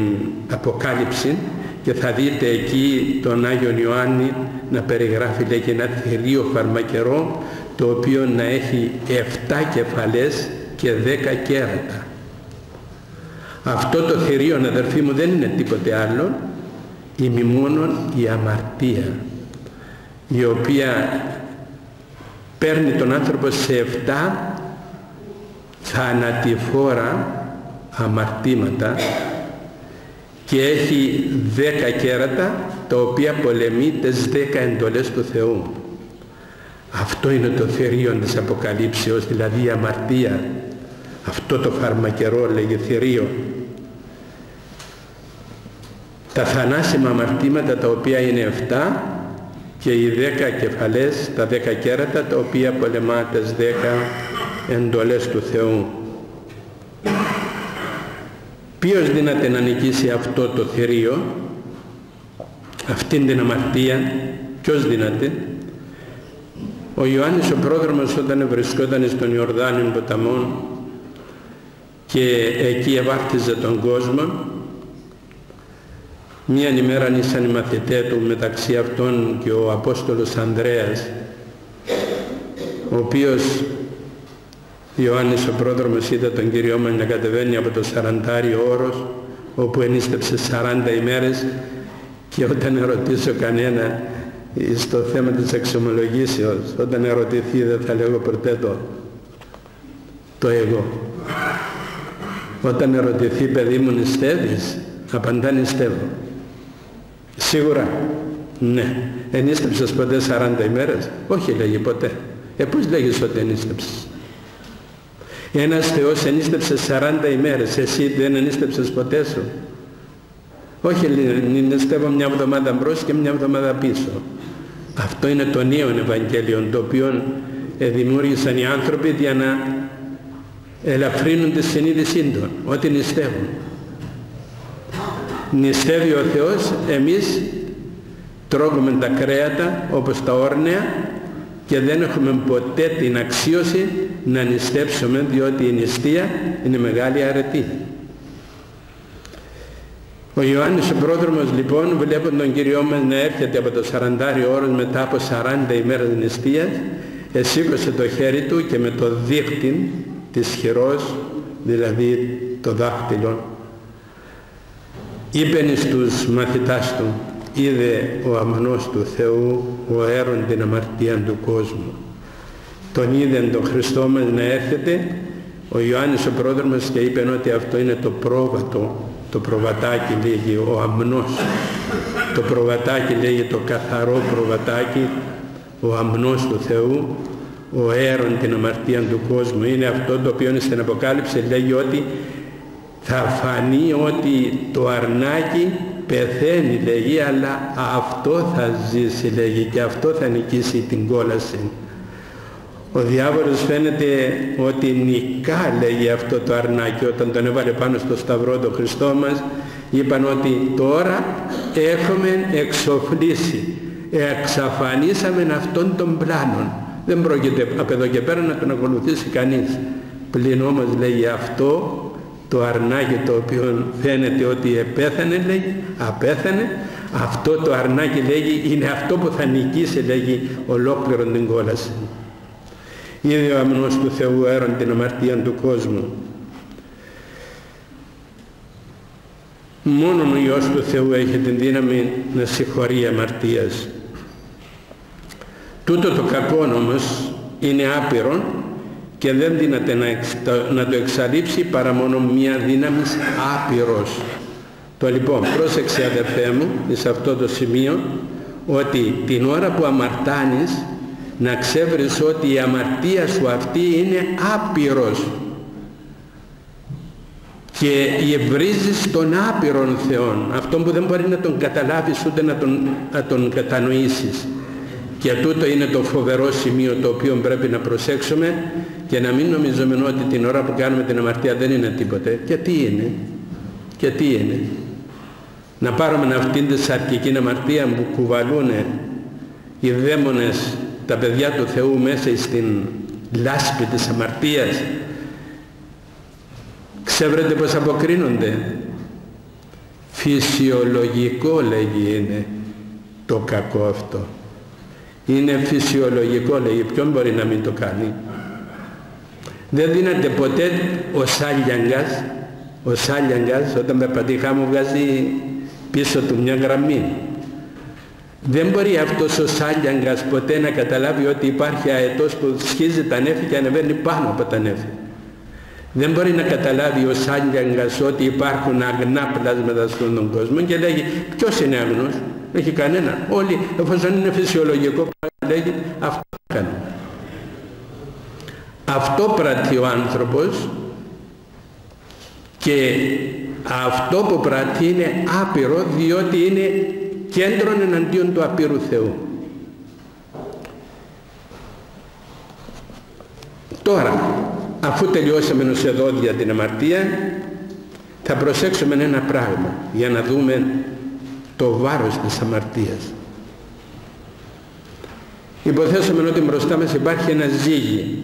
Αποκάλυψη και θα δείτε εκεί τον Άγιο Ιωάννη να περιγράφει λέγει ένα θηρίο φαρμακερό το οποίο να έχει 7 κεφαλές και 10 κέρατα. Αυτό το θηρίο αδερφοί μου δεν είναι τίποτε άλλο ημιμόνον η αμαρτία η οποία παίρνει τον άνθρωπο σε 7 θανατηφόρα αμαρτήματα και έχει δέκα κέρατα τα οποία πολεμεί τις δέκα εντολές του Θεού. Αυτό είναι το θηρίο της Αποκαλύψεως, δηλαδή η αμαρτία. Αυτό το φαρμακερό λέγει θηρίο. Τα θανάσιμα αμαρτήματα τα οποία είναι 7 και οι δέκα κεφαλές, τα δέκα κέρατα τα οποία πολεμά τις δέκα εντολές του Θεού. Ποιος δύναται να νικήσει αυτό το θηρίο, αυτήν την αμαρτία, ποιος δύναται. Ο Ιωάννης ο πρόδρομος όταν βρισκόταν στον Ιορδάνιο ποταμόν και εκεί ευάρτιζε τον κόσμο, Μίαν ημέρα ήσαν οι μαθητές του μεταξύ αυτών και ο Απόστολος Ανδρέας ο οποίος Ιωάννης ο πρόδρομος είδε τον Κύριό μας να κατεβαίνει από το σαραντάριο όρος όπου ενίστεψε 40 ημέρες και όταν ερωτήσω κανένα στο θέμα της εξομολογήσεως όταν ερωτηθεί δεν θα λέγω ποτέ το, το εγώ. Όταν ερωτηθεί παιδί μου νηστεύεις; Απαντά νηστεύω σίγουρα ναι ενίστεψες ποτέ 40 ημέρες; Όχι λέγει ποτέ ε πώς λέγεις ότι ενίστεψες; Ένας Θεός ενίστεψε 40 ημέρες, εσύ δεν ενίστεψες ποτέ σου; Όχι, νηστεύω μια εβδομάδα μπρος και μια εβδομάδα πίσω. Αυτό είναι το νέο Ευαγγέλιο, το οποίο δημιούργησαν οι άνθρωποι για να ελαφρύνουν τη συνείδησή του, ότι νηστεύουν. Νηστεύει ο Θεός, εμείς τρώγουμε τα κρέατα όπως τα όρνεα και δεν έχουμε ποτέ την αξίωση να νηστέψουμε διότι η νηστεία είναι μεγάλη αρετή. Ο Ιωάννης ο πρόδρομος λοιπόν βλέπουν τον Κύριό μας να έρχεται από το 40 ώρες μετά από 40 ημέρες νηστείας εσήκωσε το χέρι του και με το δίχτυ της χειρός δηλαδή το δάχτυλο είπε στους μαθητάς του είδε ο αμανός του Θεού ο αέρον την αμαρτία του κόσμου. Τον είδε τον Χριστό μας να έρχεται ο Ιωάννης ο πρόδρομος και είπε ότι αυτό είναι το πρόβατο, το προβατάκι λέγει ο αμνός. Το προβατάκι λέγει το καθαρό προβατάκι, ο αμνός του Θεού, ο αέρον την αμαρτία του κόσμου. Είναι αυτό το οποίο στην Αποκάλυψη λέγει ότι θα φανεί ότι το αρνάκι πεθαίνει λέγει αλλά αυτό θα ζήσει λέγει και αυτό θα νικήσει την κόλαση. Ο διάβολος φαίνεται ότι νικά λέγει αυτό το αρνάκι. Όταν τον έβαλε πάνω στο σταυρό το Χριστό μας είπαν ότι τώρα έχουμε εξοφλήσει. Εξαφανίσαμε αυτόν τον πλάνο δεν πρόκειται από εδώ και πέρα να τον ακολουθήσει κανείς πλην όμως λέει αυτό το αρνάκι το οποίο φαίνεται ότι επέθανε λέει, απέθανε, αυτό το αρνάκι λέγει είναι αυτό που θα νικήσει λέγει ολόκληρο την κόλαση. Είδε ο αμνός του Θεού έρον την αμαρτία του κόσμου. Μόνο ο Υιός του Θεού έχει την δύναμη να συγχωρεί αμαρτίας. Τούτο το κακό όμως είναι άπειρο και δεν δύναται να, να το εξαλείψει παρά μόνο μία δύναμη άπειρος. Το λοιπόν, πρόσεξε αδερφέ μου, σε αυτό το σημείο, ότι την ώρα που αμαρτάνεις, να ξέβρεις ότι η αμαρτία σου αυτή είναι άπειρος και ευρίζεις τον άπειρον Θεόν, αυτόν που δεν μπορεί να τον καταλάβεις ούτε να τον, να τον κατανοήσεις. Και τούτο είναι το φοβερό σημείο το οποίο πρέπει να προσέξουμε και να μην νομίζουμε ότι την ώρα που κάνουμε την αμαρτία δεν είναι τίποτε. Και τι είναι; Και τι είναι; Να πάρουμε αυτήν τη σαρκική αμαρτία που κουβαλούν οι δαίμονες, τα παιδιά του Θεού μέσα στην λάσπη της αμαρτίας Ξέρετε πως αποκρίνονται. Φυσιολογικό λέγει είναι το κακό αυτό. Είναι φυσιολογικό λέει. Ποιον μπορεί να μην το κάνει; Δεν δίνεται ποτέ ο Σάλιαγκας, ο Σάλιαγκας όταν περπατήχα μου βγάζει πίσω του μια γραμμή. Δεν μπορεί αυτός ο Σάλιαγκας ποτέ να καταλάβει ότι υπάρχει αετός που σχίζει τα νέφη και ανεβαίνει πάνω από τα νέφη. Δεν μπορεί να καταλάβει ο Σάλιαγκας ότι υπάρχουν αγνά πλάσματα στον κόσμο και λέγει ποιος είναι αγνός, έχει κανένα. Όλοι εφόσον είναι φυσιολογικό λέγει αυτό κάνει. Αυτό πράττει ο άνθρωπος και αυτό που πράττει είναι άπειρο διότι είναι κέντρο εναντίον του απείρου Θεού. Τώρα, αφού τελειώσαμε ως εδώ για την αμαρτία, θα προσέξουμε ένα πράγμα για να δούμε το βάρος της αμαρτίας. Υποθέσουμε ότι μπροστά μας υπάρχει ένα ζύγι.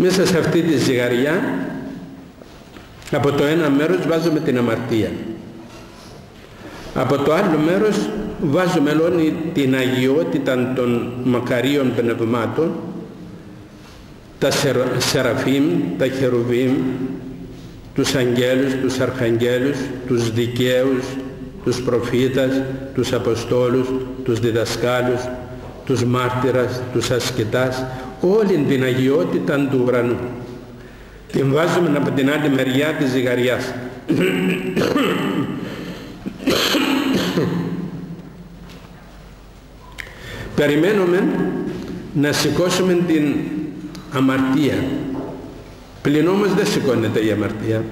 Μέσα σε αυτή της ζυγαριά από το ένα μέρος βάζουμε την αμαρτία. Από το άλλο μέρος βάζουμε όλη την αγιότητα των μακαρίων πνευμάτων, τα σεραφείμ, τα χερουβίμ, τους αγγέλους, τους αρχαγγέλους, τους δικαίους, τους προφήτας, τους αποστόλους, τους διδασκάλους, τους μάρτυρας, τους ασκητάς, όλη την αγιότητα του ουρανού. Την βάζουμε από την άλλη μεριά της ζυγαριάς. Περιμένουμε να σηκώσουμε την αμαρτία. Πλην όμως δεν σηκώνεται η αμαρτία.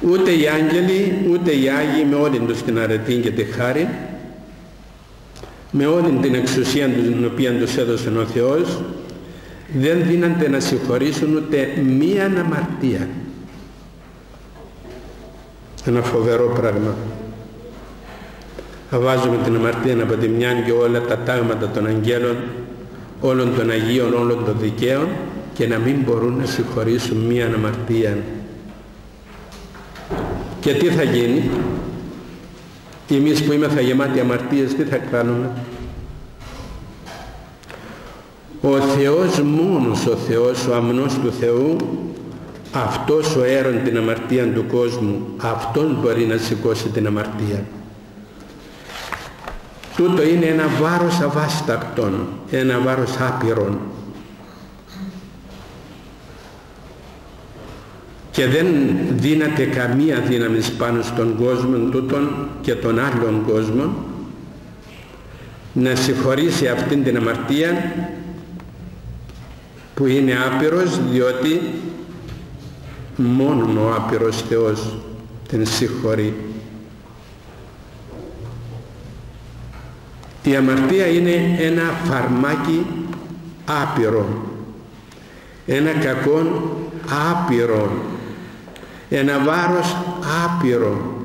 Ούτε οι άγγελοι, ούτε οι Άγιοι με όλη τους την αρετή και τη χάρη, με όλη την εξουσία την οποία τους έδωσε ο Θεός, δεν δίνανται να συγχωρήσουν ούτε μία αμαρτία. Ένα φοβερό πράγμα. Βάζουμε την αμαρτία από τη μια και όλα τα τάγματα των αγγέλων, όλων των Αγίων, όλων των δικαίων και να μην μπορούν να συγχωρήσουν μία αμαρτία. Και τι θα γίνει, εμείς που είμαστε γεμάτοι αμαρτίες, τι θα κάνουμε. Ο Θεός μόνος ο Θεός, ο αμνός του Θεού, αυτός ο έρον την αμαρτία του κόσμου, αυτόν μπορεί να σηκώσει την αμαρτία. Τούτο είναι ένα βάρος αβάστακτον, ένα βάρος άπειρον. Και δεν δίνεται καμία δύναμη πάνω στον κόσμο τούτον και των άλλων κόσμων να συγχωρήσει αυτήν την αμαρτία που είναι άπειρος διότι μόνο ο άπειρος Θεός την συγχωρεί. Η αμαρτία είναι ένα φαρμάκι άπειρο, ένα κακό άπειρο, ένα βάρος άπειρο,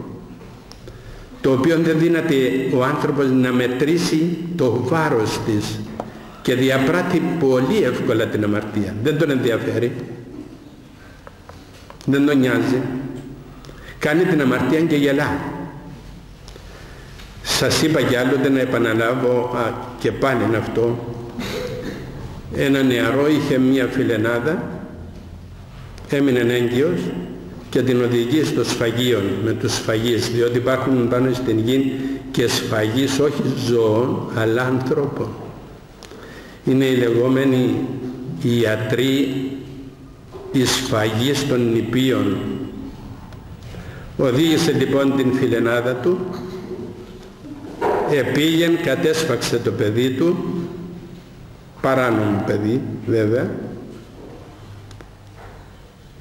το οποίο δεν δύναται ο άνθρωπος να μετρήσει το βάρος της και διαπράττει πολύ εύκολα την αμαρτία. Δεν τον ενδιαφέρει. Δεν τον νοιάζει. Κάνει την αμαρτία και γελά. Σας είπα κι άλλοτε να επαναλάβω α, και πάλι αυτό. Ένα νεαρό είχε μία φιλενάδα, έμεινε έγκυος και την οδηγεί στο σφαγείο με τους σφαγείς, διότι υπάρχουν πάνω στην γη και σφαγείς όχι ζώων αλλά ανθρώπων είναι οι λεγόμενοι ιατροί της φαγής των νηπίων. Οδήγησε λοιπόν την φιλενάδα του, επήγεν, κατέσφαξε το παιδί του, παράνομο παιδί βέβαια,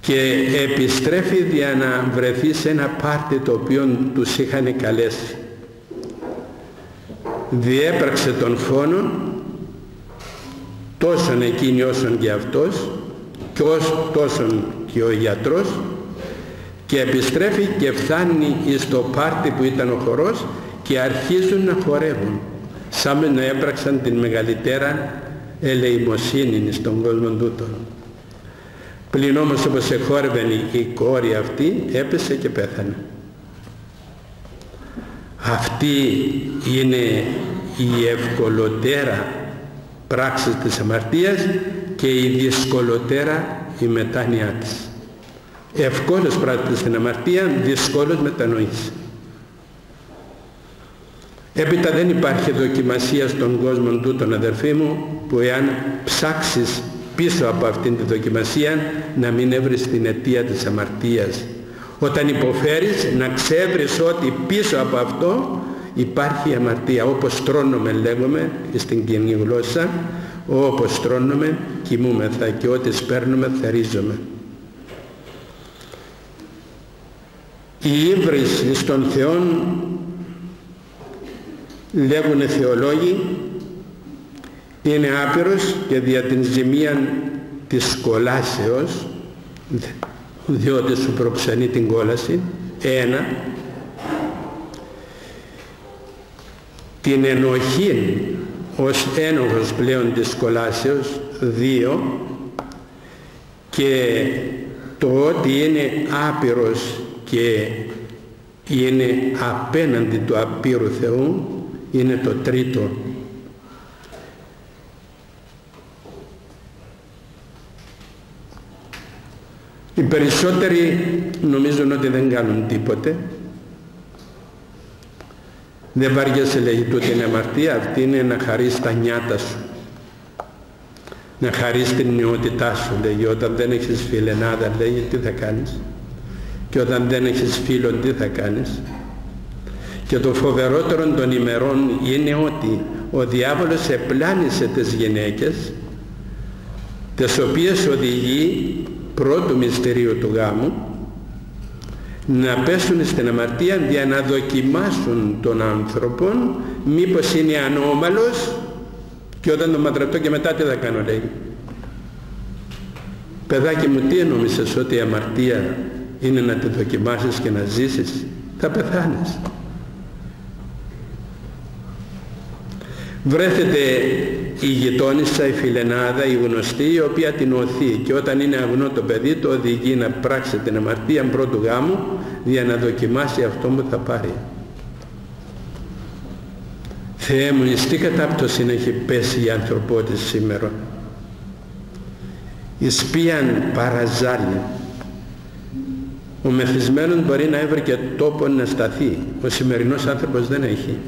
και επιστρέφει για να βρεθεί σε ένα πάρτι το οποίο τους είχαν καλέσει. Διέπραξε τον φόνο τόσον εκείνη όσον και αυτός και ως τόσον και ο γιατρός και επιστρέφει και φτάνει στο πάρτι που ήταν ο χορός και αρχίζουν να χορεύουν σαν να έπραξαν την μεγαλύτερα ελεημοσύνη στον κόσμο τούτο. Πλην όμως όπως εχόρευε η κόρη αυτή έπεσε και πέθανε. Αυτή είναι η ευκολοτέρα πράξης της αμαρτίας και η δυσκολοτέρα η μετάνοιά της. Ευκόλως πράττει την αμαρτία, δυσκόλως μετανοείς. Έπειτα δεν υπάρχει δοκιμασία στον κόσμο τούτον αδερφοί μου που εάν ψάξεις πίσω από αυτήν τη δοκιμασία να μην έβρεις την αιτία της αμαρτίας. Όταν υποφέρεις να ξέβρεις ότι πίσω από αυτό υπάρχει αμαρτία. Όπως τρώνομαι λέγουμε στην κοινή γλώσσα, όπως τρώνομαι κοιμούμεθα και ό,τι σπέρνουμε θερίζομαι. Η ύβριση στον Θεό λέγουν θεολόγοι είναι άπειρος και δια την ζημία της κολάσεως διότι σου προξενεί την κόλαση. Ένα την ενοχή ως ένοχος πλέον της κολάσεως. Δύο και το ότι είναι άπειρος και είναι απέναντι του απείρου Θεού είναι το τρίτο Οι περισσότεροι νομίζουν ότι δεν κάνουν τίποτε. Δεν βαριέσαι λέγει τούτη είναι αμαρτία, αυτή είναι να χαρείς τα νιάτα σου. Να χαρείς την νεότητά σου λέγει, όταν δεν έχεις φιλενάδα λέγει τι θα κάνεις. Και όταν δεν έχεις φίλο τι θα κάνεις. Και το φοβερότερο των ημερών είναι ότι ο διάβολος επλάνησε τις γυναίκες τις οποίες οδηγεί πρώτου μυστηρίου του γάμου να πέσουν στην αμαρτία για να δοκιμάσουν τον άνθρωπο μήπως είναι ανώμαλος και όταν τον ματρατώ και μετά τι θα κάνω λέει. Παιδάκι μου τι νόμισες ότι η αμαρτία είναι να τη δοκιμάσεις και να ζήσεις; Θα πεθάνεις. Βρέθεται η γειτόνισσα, η φιλενάδα, η γνωστή, η οποία την οθεί και όταν είναι αγνό το παιδί το οδηγεί να πράξει την αμαρτία πρώτου γάμου για να δοκιμάσει αυτό που θα πάρει. Θεέ μου, εις τι κατάπτωση έχει πέσει η ανθρωπότητα σήμερα. Εις ποιαν παραζάλει. Ο μεθυσμένος μπορεί να έβρει τόπο να σταθεί. Ο σημερινός άνθρωπος δεν έχει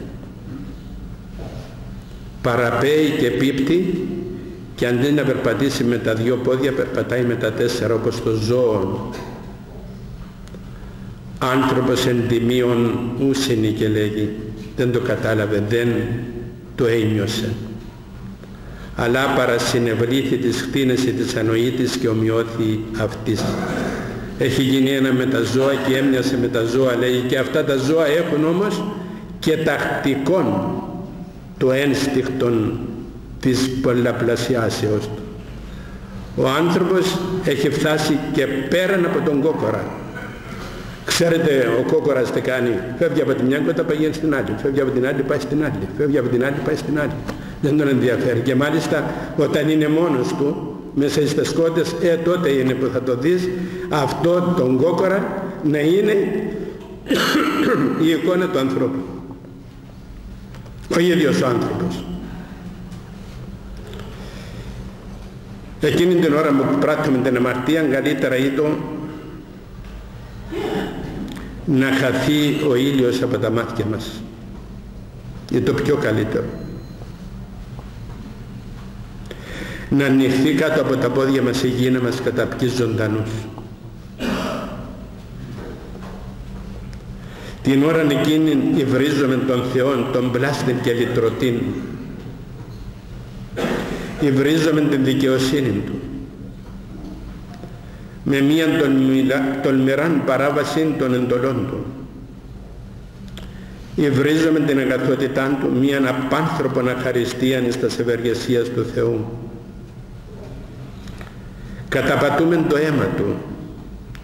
παραπέει και πίπτει και αντί να περπατήσει με τα δυο πόδια περπατάει με τα τέσσερα όπως το ζώο. Άνθρωπος εν τιμίων ούσινη και λέγει. Δεν το κατάλαβε, δεν το ένιωσε. Αλλά παρασυνευλήθη της χτίνεση της ανοήτης και ομοιώθη αυτής. Έχει γίνει ένα με τα ζώα και έμοιασε με τα ζώα λέγει και αυτά τα ζώα έχουν όμως και τακτικών το ένστικτο της πολλαπλασιάσεως του. Ο άνθρωπος έχει φτάσει και πέραν από τον κόκορα. Ξέρετε ο κόκορας τι κάνει; Φεύγει από τη μια κότα πηγαίνει στην άλλη. Φεύγει από την άλλη πάει στην άλλη. Φεύγει από την άλλη πάει στην άλλη. Δεν τον ενδιαφέρει. Και μάλιστα όταν είναι μόνος του μέσα στις σκότες ε, τότε είναι που θα το δεις αυτό τον κόκορα να είναι η εικόνα του ανθρώπου ο ίδιος ο άνθρωπος. Εκείνη την ώρα που πράττουμε την αμαρτία καλύτερα ήταν να χαθεί ο ήλιος από τα μάτια μας. Είναι το πιο καλύτερο. Να ανοιχθεί κάτω από τα πόδια μας η γη να μας καταπιεί ζωντανούς. Την ώρα εκείνη υβρίζομαι τον Θεό, τον πλάστην και λυτρωτήν. Υβρίζομαι την δικαιοσύνη Του. Με μίαν τολμηράν παράβαση των εντολών Του. Υβρίζομαι την αγαθότητά Του, μίαν απάνθρωπον αχαριστίαν εις τας ευεργεσίας του Θεού. Καταπατούμε το αίμα Του,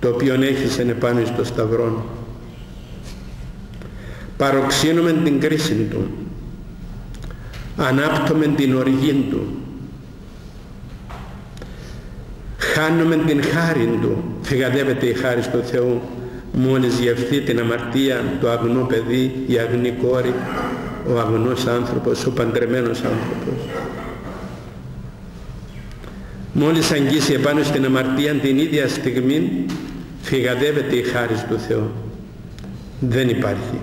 το οποίο έχησεν επάνω στο σταυρό παροξύνουμε την κρίση του ανάπτουμε την οργή του χάνουμε την χάρη Του, φυγαδεύεται η χάρη του Θεού μόλις γευθεί την αμαρτία το αγνό παιδί, η αγνή κόρη, ο αγνός άνθρωπος, ο παντρεμένος άνθρωπος. Μόλις αγγίσει επάνω στην αμαρτία την ίδια στιγμή φυγαδεύεται η χάρη του Θεού. Δεν υπάρχει.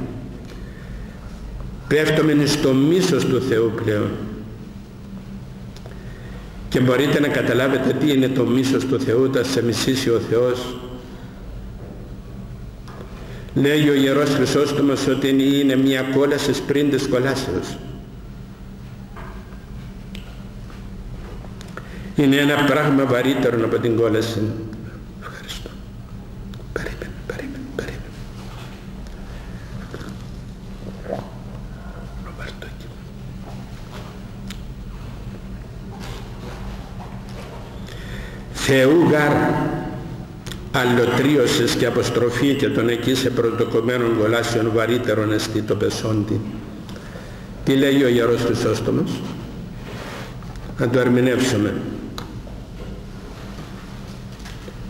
Πέφτουμε στο μίσος του Θεού πλέον. Και μπορείτε να καταλάβετε τι είναι το μίσος του Θεού όταν σε μισήσει ο Θεός. Λέει ο Ιερός Χρυσόστομος ότι είναι μια κόλαση πριν της κολάσεως. Είναι ένα πράγμα βαρύτερο από την κόλαση. Θεού γάρ αλλοτρίωσες και αποστροφή και τον εκεί σε πρωτοκομμένων κολάσεων βαρύτερον εστί το πεσόντι. Τι λέει ο Ιερός Χρυσόστομος; Να το ερμηνεύσουμε.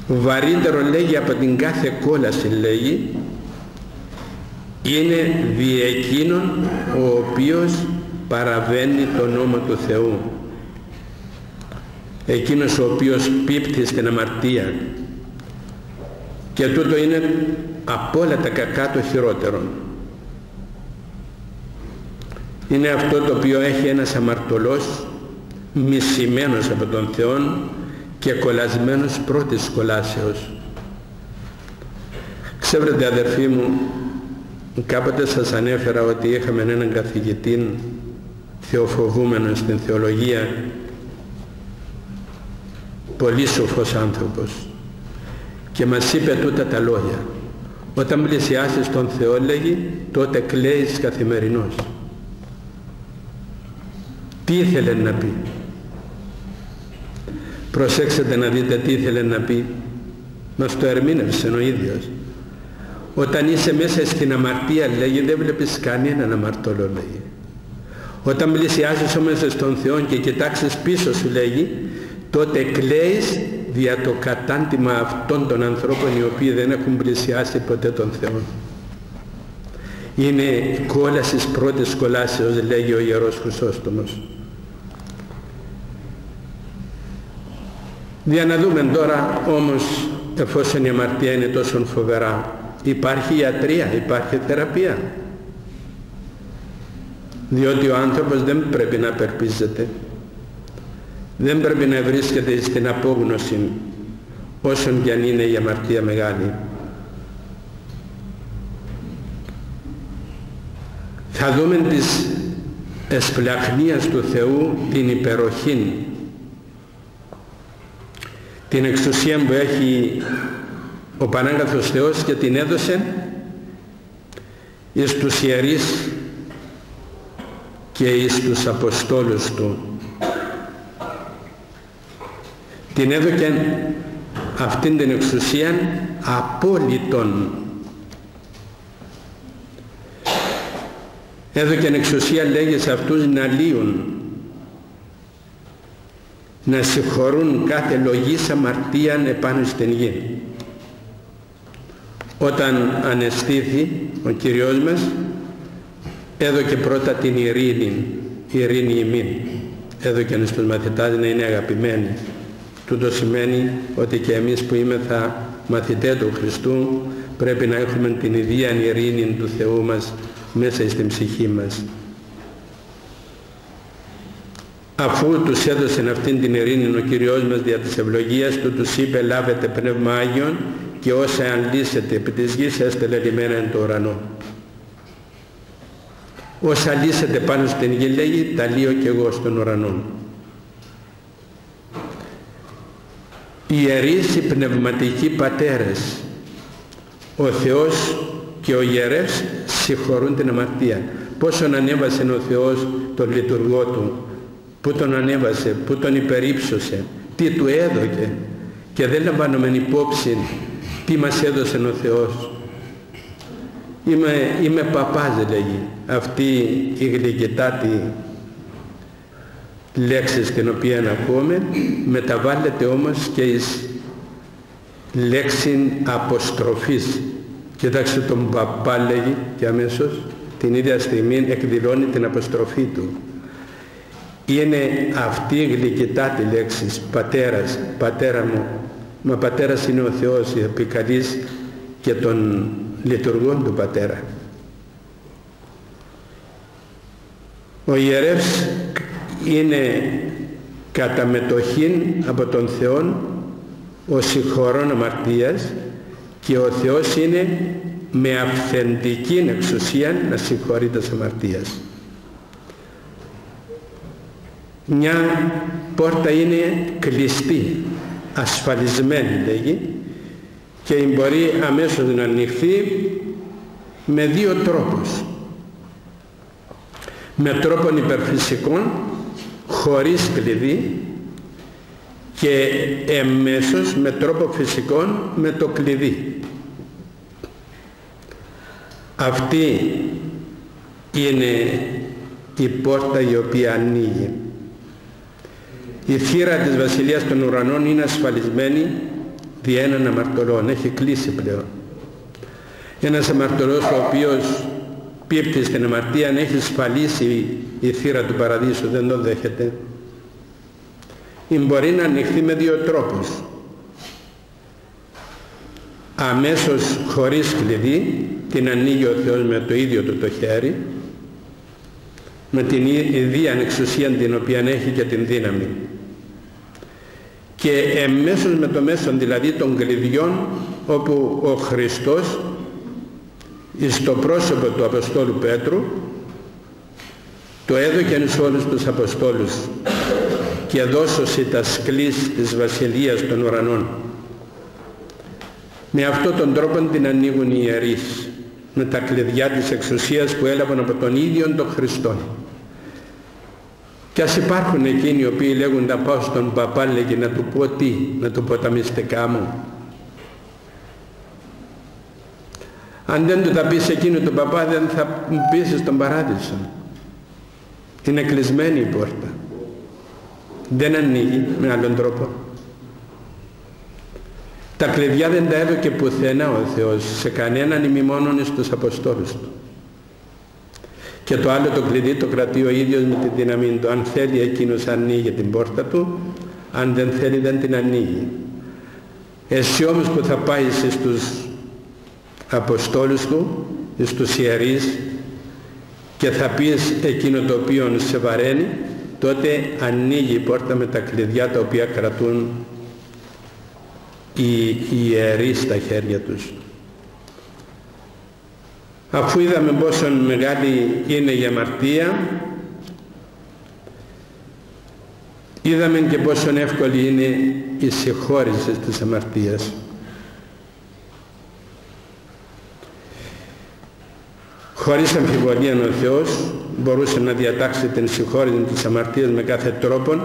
Βαρύτερο λέγει από την κάθε κόλαση λέγει είναι δι' εκείνον ο οποίος παραβαίνει τον νόμο του Θεού εκείνος ο οποίος πίπτει στην αμαρτία. Και τούτο είναι από όλα τα κακά το χειρότερο. Είναι αυτό το οποίο έχει ένας αμαρτωλός μισημένος από τον Θεό και κολλασμένος πρώτης κολάσεως. Ξέρετε αδερφοί μου κάποτε σας ανέφερα ότι είχαμε έναν καθηγητή θεοφοβούμενο στην θεολογία πολύ σοφός άνθρωπος. Και μας είπε τούτα τα λόγια. Όταν πλησιάσεις τον Θεό λέγει τότε κλαίεις καθημερινός τι ήθελε να πει; Προσέξτε να δείτε τι ήθελε να πει. Μας το ερμήνευσε ο ίδιος. Όταν είσαι μέσα στην αμαρτία λέγει δεν βλέπεις κανέναν αμαρτωλό λέγει. Όταν πλησιάζεις όμως στον Θεό και κοιτάξεις πίσω σου λέγει τότε κλαίεις δια το κατάντημα αυτών των ανθρώπων οι οποίοι δεν έχουν πλησιάσει ποτέ τον Θεό. Είναι κόλασης πρώτης κολάσεως λέγει ο Ιερός Χρυσόστομος. Για να δούμε τώρα όμως εφόσον η αμαρτία είναι τόσο φοβερά υπάρχει ιατρία, υπάρχει θεραπεία διότι ο άνθρωπος δεν πρέπει να περπίζεται δεν πρέπει να βρίσκεται στην απόγνωση όσον κι αν είναι η αμαρτία μεγάλη. Θα δούμε της εσπλαχνίας του Θεού την υπεροχή την εξουσία που έχει ο Πανάγαθος Θεός και την έδωσε εις τους ιερείς και εις τους Αποστόλους Του την έδωκε αυτήν την εξουσία απόλυτον. Έδωκε εξουσία λέγει σε αυτούς να λύουν να συγχωρούν κάθε λογής αμαρτίαν επάνω στην γη. Όταν ανεστήθη ο Κυριός μας έδωκε πρώτα την ειρήνη ειρήνη ημίν. Έδωκε στους μαθητάς να είναι αγαπημένοι Τούτο σημαίνει ότι και εμείς που είμεθα μαθητές του Χριστού πρέπει να έχουμε την ίδια ειρήνη του Θεού μας μέσα στην ψυχή μας. Αφού τους έδωσε αυτήν την ειρήνη ο Κυριός μας δια της ευλογίας του τους είπε λάβετε πνεύμα Άγιον και όσα λύσετε επί της γης έστελε λιμένα εν το ουρανό. Όσα λύσετε πάνω στην γη λέγει τα λύω και εγώ στον ουρανό. Ιερείς οι πνευματικοί πατέρες. Ο Θεός και ο ιερεύς συγχωρούν την αμαρτία. Πόσον ανέβασε ο Θεός τον λειτουργό του που τον ανέβασε, που τον υπερήψωσε τι του έδωκε. Και δεν λαμβάνουμε υπόψη τι μας έδωσε ο Θεός. Είμαι, είμαι παπάς λέγει αυτή η γλυκετάτη λέξεις την οποία ακούμε μεταβάλλεται όμως και εις λέξη αποστροφής. Κοιτάξτε τον παπά λέγει και αμέσως την ίδια στιγμή εκδηλώνει την αποστροφή του. Είναι αυτή η γλυκητάτη λέξη πατέρας, πατέρα μου. Μα πατέρας είναι ο Θεός, επικαλής και των λειτουργών του πατέρα. Ο ιερεύς είναι κατά μετοχήν από τον Θεό ο συγχωρών αμαρτίας και ο Θεός είναι με αυθεντική εξουσία να συγχωρεί τας αμαρτίας. Μια πόρτα είναι κλειστή, ασφαλισμένη λέγει και μπορεί αμέσως να ανοιχθεί με δύο τρόπους. Με τρόπον υπερφυσικών, χωρίς κλειδί και εμέσως με τρόπο φυσικών με το κλειδί. Αυτή είναι η πόρτα η οποία ανοίγει. Η θύρα της Βασιλείας των Ουρανών είναι ασφαλισμένη δι' έναν αμαρτωλόν. Έχει κλείσει πλέον. Ένας αμαρτωλός ο οποίος πίπτεις στην αμαρτία έχεις ασφαλίσει η θύρα του Παραδείσου, δεν το δέχεται. Ή μπορεί να ανοιχθεί με δύο τρόπους. Αμέσως χωρίς κλειδί την ανοίγει ο Θεός με το ίδιο του το χέρι με την ίδια εξουσία την οποία έχει και την δύναμη και εμέσως με το μέσον δηλαδή των κλειδιών όπου ο Χριστός στο πρόσωπο του Αποστόλου Πέτρου το έδωκεν σε όλους τους Αποστόλους και δώσωσε τα σκλής της Βασιλείας των Ουρανών. Με αυτόν τον τρόπο την ανοίγουν οι ιερείς με τα κλειδιά της εξουσίας που έλαβαν από τον ίδιο τον Χριστό. Και ας υπάρχουν εκείνοι οι οποίοι λέγουν να πάω στον παπά λέγει να του πω τι, να του πω τα μυστικά μου. Αν δεν του τα πεις εκείνο τον παπά δεν θα μου πεις στον παράδεισο. Είναι κλεισμένη η πόρτα. Δεν ανοίγει με άλλον τρόπο. Τα κλειδιά δεν τα έδωκε πουθενά ο Θεός σε κανέναν ημιμόνον στους Αποστόλους Του. Και το άλλο το κλειδί το κρατεί ο ίδιος με τη δύναμη του. Αν θέλει εκείνος ανοίγει την πόρτα του, αν δεν θέλει δεν την ανοίγει. Εσύ όμως που θα πάεις στους Αποστόλους τους, στους ιερείς και θα πεις εκείνο το οποίο σε βαραίνει, τότε ανοίγει η πόρτα με τα κλειδιά τα οποία κρατούν οι ιερείς στα χέρια τους. Αφού είδαμε πόσο μεγάλη είναι η αμαρτία, είδαμε και πόσο εύκολη είναι η συγχώρηση της αμαρτίας. Χωρίς αμφιβολία ο Θεός μπορούσε να διατάξει την συγχώρηση της αμαρτίας με κάθε τρόπο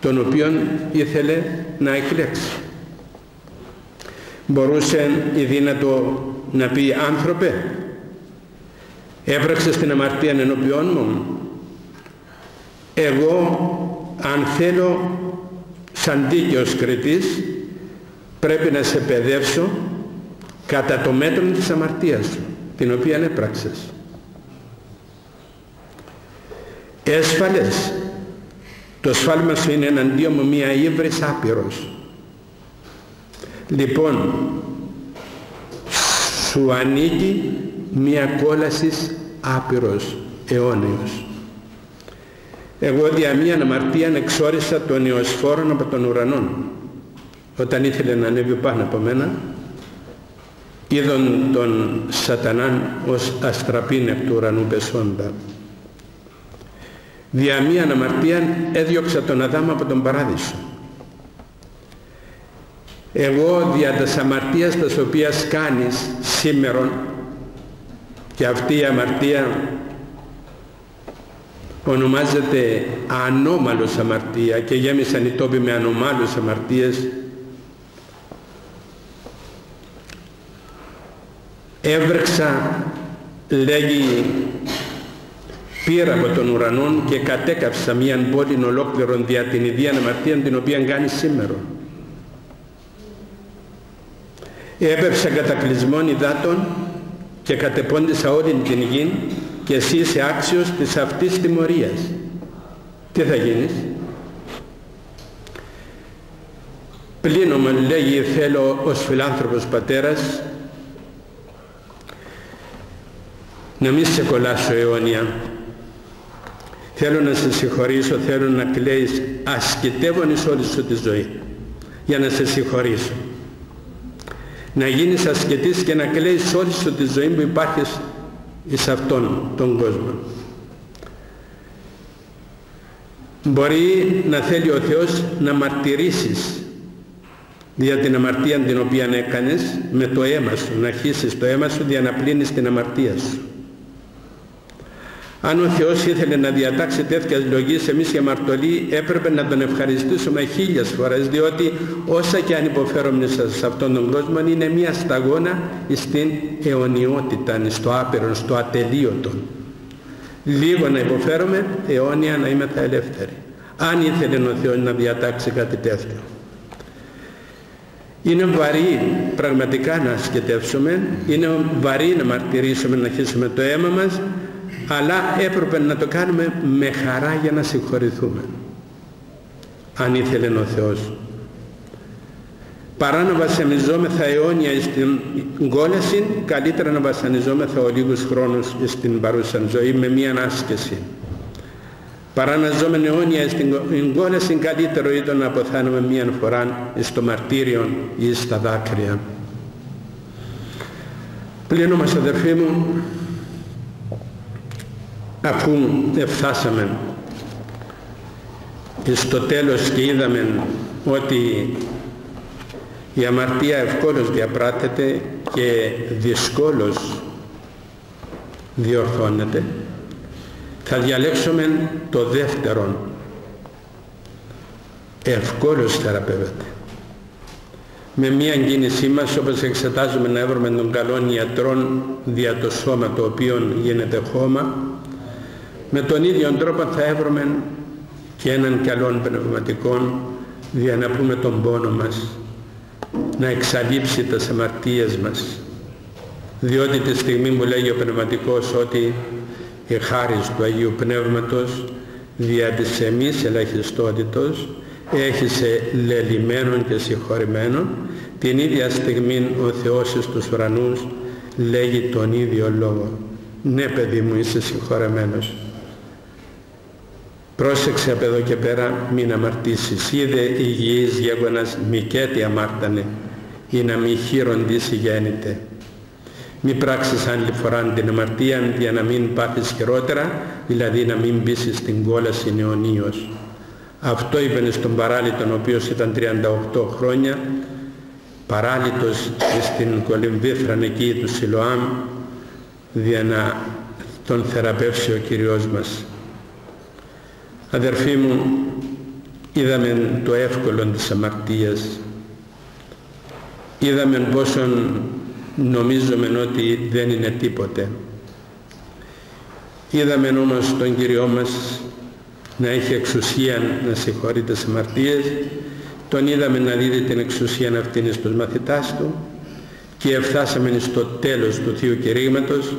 τον οποίον ήθελε να εκλέξει. Μπορούσε η δύνατο να πει άνθρωπε έπραξες την αμαρτία ενώπιόν μου εγώ αν θέλω σαν δίκαιος κριτής πρέπει να σε παιδεύσω κατά το μέτρο της αμαρτίας σου την οποία έπραξες έσφαλες το σφάλμα σου είναι εναντίον μου μία ύβρις άπειρος λοιπόν σου ανήκει μία κόλασης άπειρος αιώνιος. Εγώ δια μία αμαρτία εξόρισα τον Ιωσφόρον από τον ουρανό. Όταν ήθελε να ανέβει πάνω από μένα, είδον τον σατανάν ως αστραπήν εκ του ουρανού πεσόντα. Δια μία αμαρτία έδιωξα τον Αδάμ από τον παράδεισο. Εγώ δια τας αμαρτίας τας οποίας κάνεις σήμερον και αυτή η αμαρτία ονομάζεται ανώμαλος αμαρτία και γέμισαν οι τόποι με ανωμάλους αμαρτίες έβρεξα λέγει πήρα από τον ουρανό και κατέκαψα μίαν πόλη ολόκληρον δια την ιδία αμαρτία την οποία κάνει σήμερα. Έπεψα κατακλυσμών υδάτων και κατεπώντησα όλη την γη και εσύ είσαι άξιος της αυτής τιμωρίας. Τι θα γίνεις; Πλήνωμα λέγει θέλω ως φιλάνθρωπος πατέρας να μην σε κολλάσω αιώνια. Θέλω να σε συγχωρήσω, θέλω να κλαίεις ασκητεύον εις όλη σου τη ζωή για να σε συγχωρήσω. Να γίνεις ασκητής και να κλαίεις όλη σου τη ζωή που υπάρχεις εις αυτόν τον κόσμο. Μπορεί να θέλει ο Θεός να μαρτυρήσεις για την αμαρτία την οποία έκανες με το αίμα σου, να αρχίσεις το αίμα σου για να πλύνεις την αμαρτία σου. Αν ο Θεός ήθελε να διατάξει τέτοια λογής εμείς οι αμαρτωλοί έπρεπε να τον ευχαριστήσουμε χίλιες φορές διότι όσα και αν υποφέρουμε σε αυτόν τον κόσμο είναι μια σταγόνα στην αιωνιότητα, στο άπειρο, στο ατελείωτο. Λίγο να υποφέρουμε, αιώνια να είμαστε ελεύθεροι. Αν ήθελε ο Θεός να διατάξει κάτι τέτοιο. Είναι βαρύ πραγματικά να σκετεύσουμε, είναι βαρύ να μαρτυρήσουμε, να αρχίσουμε το αίμα μας, αλλά έπρεπε να το κάνουμε με χαρά για να συγχωρηθούμε. Αν ήθελε ο Θεός. Παρά να βασανιζόμεθα αιώνια στην κόλαση, καλύτερα να βασανιζόμεθα ο λίγους χρόνους στην παρούσα ζωή με μία άσκηση. Παρά να ζούμε αιώνια στην κόλαση, καλύτερο ήταν να αποθάνουμε μία φορά στο μαρτύριο ή στα δάκρυα. Πλήνω μας αδερφοί μου, αφού εφτάσαμε στο τέλος και είδαμε ότι η αμαρτία ευκόλως διαπράττεται και δυσκόλως διορθώνεται. Θα διαλέξουμε το δεύτερο ευκόλως θεραπεύεται. Με μία κίνησή μας όπως εξετάζουμε να έβρουμε τον καλόν ιατρών δια το σώμα το οποίο γίνεται χώμα με τον ίδιο τρόπο θα έβρουμε και έναν καλόν πνευματικό για να πούμε τον πόνο μας να εξαλείψει τις αμαρτίες μας. Διότι τη στιγμή που λέγει ο πνευματικός ότι η χάρις του Αγίου Πνεύματος δια της εμείς ελαχιστότητος έχει σε λελιμένον και συγχωρημένον την ίδια στιγμή ο Θεός στους ουρανούς λέγει τον ίδιο λόγο. Ναι παιδί μου είσαι συγχωρεμένος Πρόσεξε από εδώ και πέρα μην αμαρτήσεις. Είδε υγιής γέγονας μικέτη αμάρτανε ή να μη χειροντήσει γέννητε. Μη πράξεις άλλη φορά την αμαρτία για να μην πάθεις χειρότερα, δηλαδή να μην μπήσεις στην κόλαση αιωνίως. Αυτό είπε στον παράλυτον ο οποίος ήταν 38 χρόνια, παράλυτος στην κολυμβήθραν εκεί του Σιλοάμ, για να τον θεραπεύσει ο Κυριός μας. Αδερφοί μου, είδαμε το εύκολο της αμαρτίας. Είδαμε πόσον νομίζουμε ότι δεν είναι τίποτε. Είδαμε όμως τον Κύριό μας να έχει εξουσία να συγχωρεί τις αμαρτίες. Τον είδαμε να δίδει την εξουσία αυτήν στους μαθητάς του και φτάσαμε στο τέλος του Θείου Κηρύγματος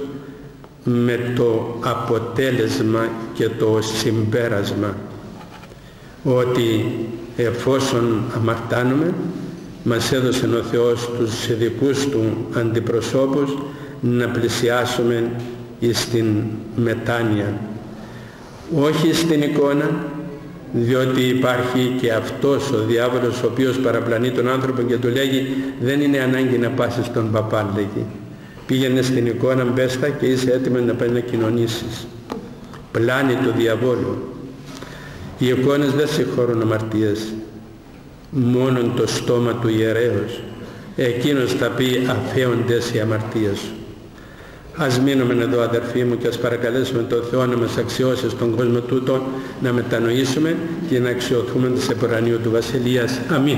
με το αποτέλεσμα και το συμπέρασμα ότι εφόσον αμαρτάνουμε μας έδωσε ο Θεός τους δικούς Του αντιπροσώπους να πλησιάσουμε στην μετάνοια. Όχι στην εικόνα διότι υπάρχει και αυτός ο διάβολος ο οποίος παραπλανεί τον άνθρωπο και του λέγει δεν είναι ανάγκη να πας στον παπά λέγει Πήγαινε στην εικόνα μπέστα και είσαι έτοιμος να πάει να κοινωνήσεις. Πλάνη του διαβόλου. Οι εικόνες δεν συγχωρούν αμαρτίες. Μόνον το στόμα του ιερέως. Εκείνος θα πει αφέοντες οι αμαρτίες σου. Ας μείνουμε εδώ αδερφοί μου και ας παρακαλέσουμε τον Θεό να μας αξιώσει στον κόσμο τούτο να μετανοήσουμε και να αξιοθούμε της επουρανίου του Βασιλείας. Αμήν.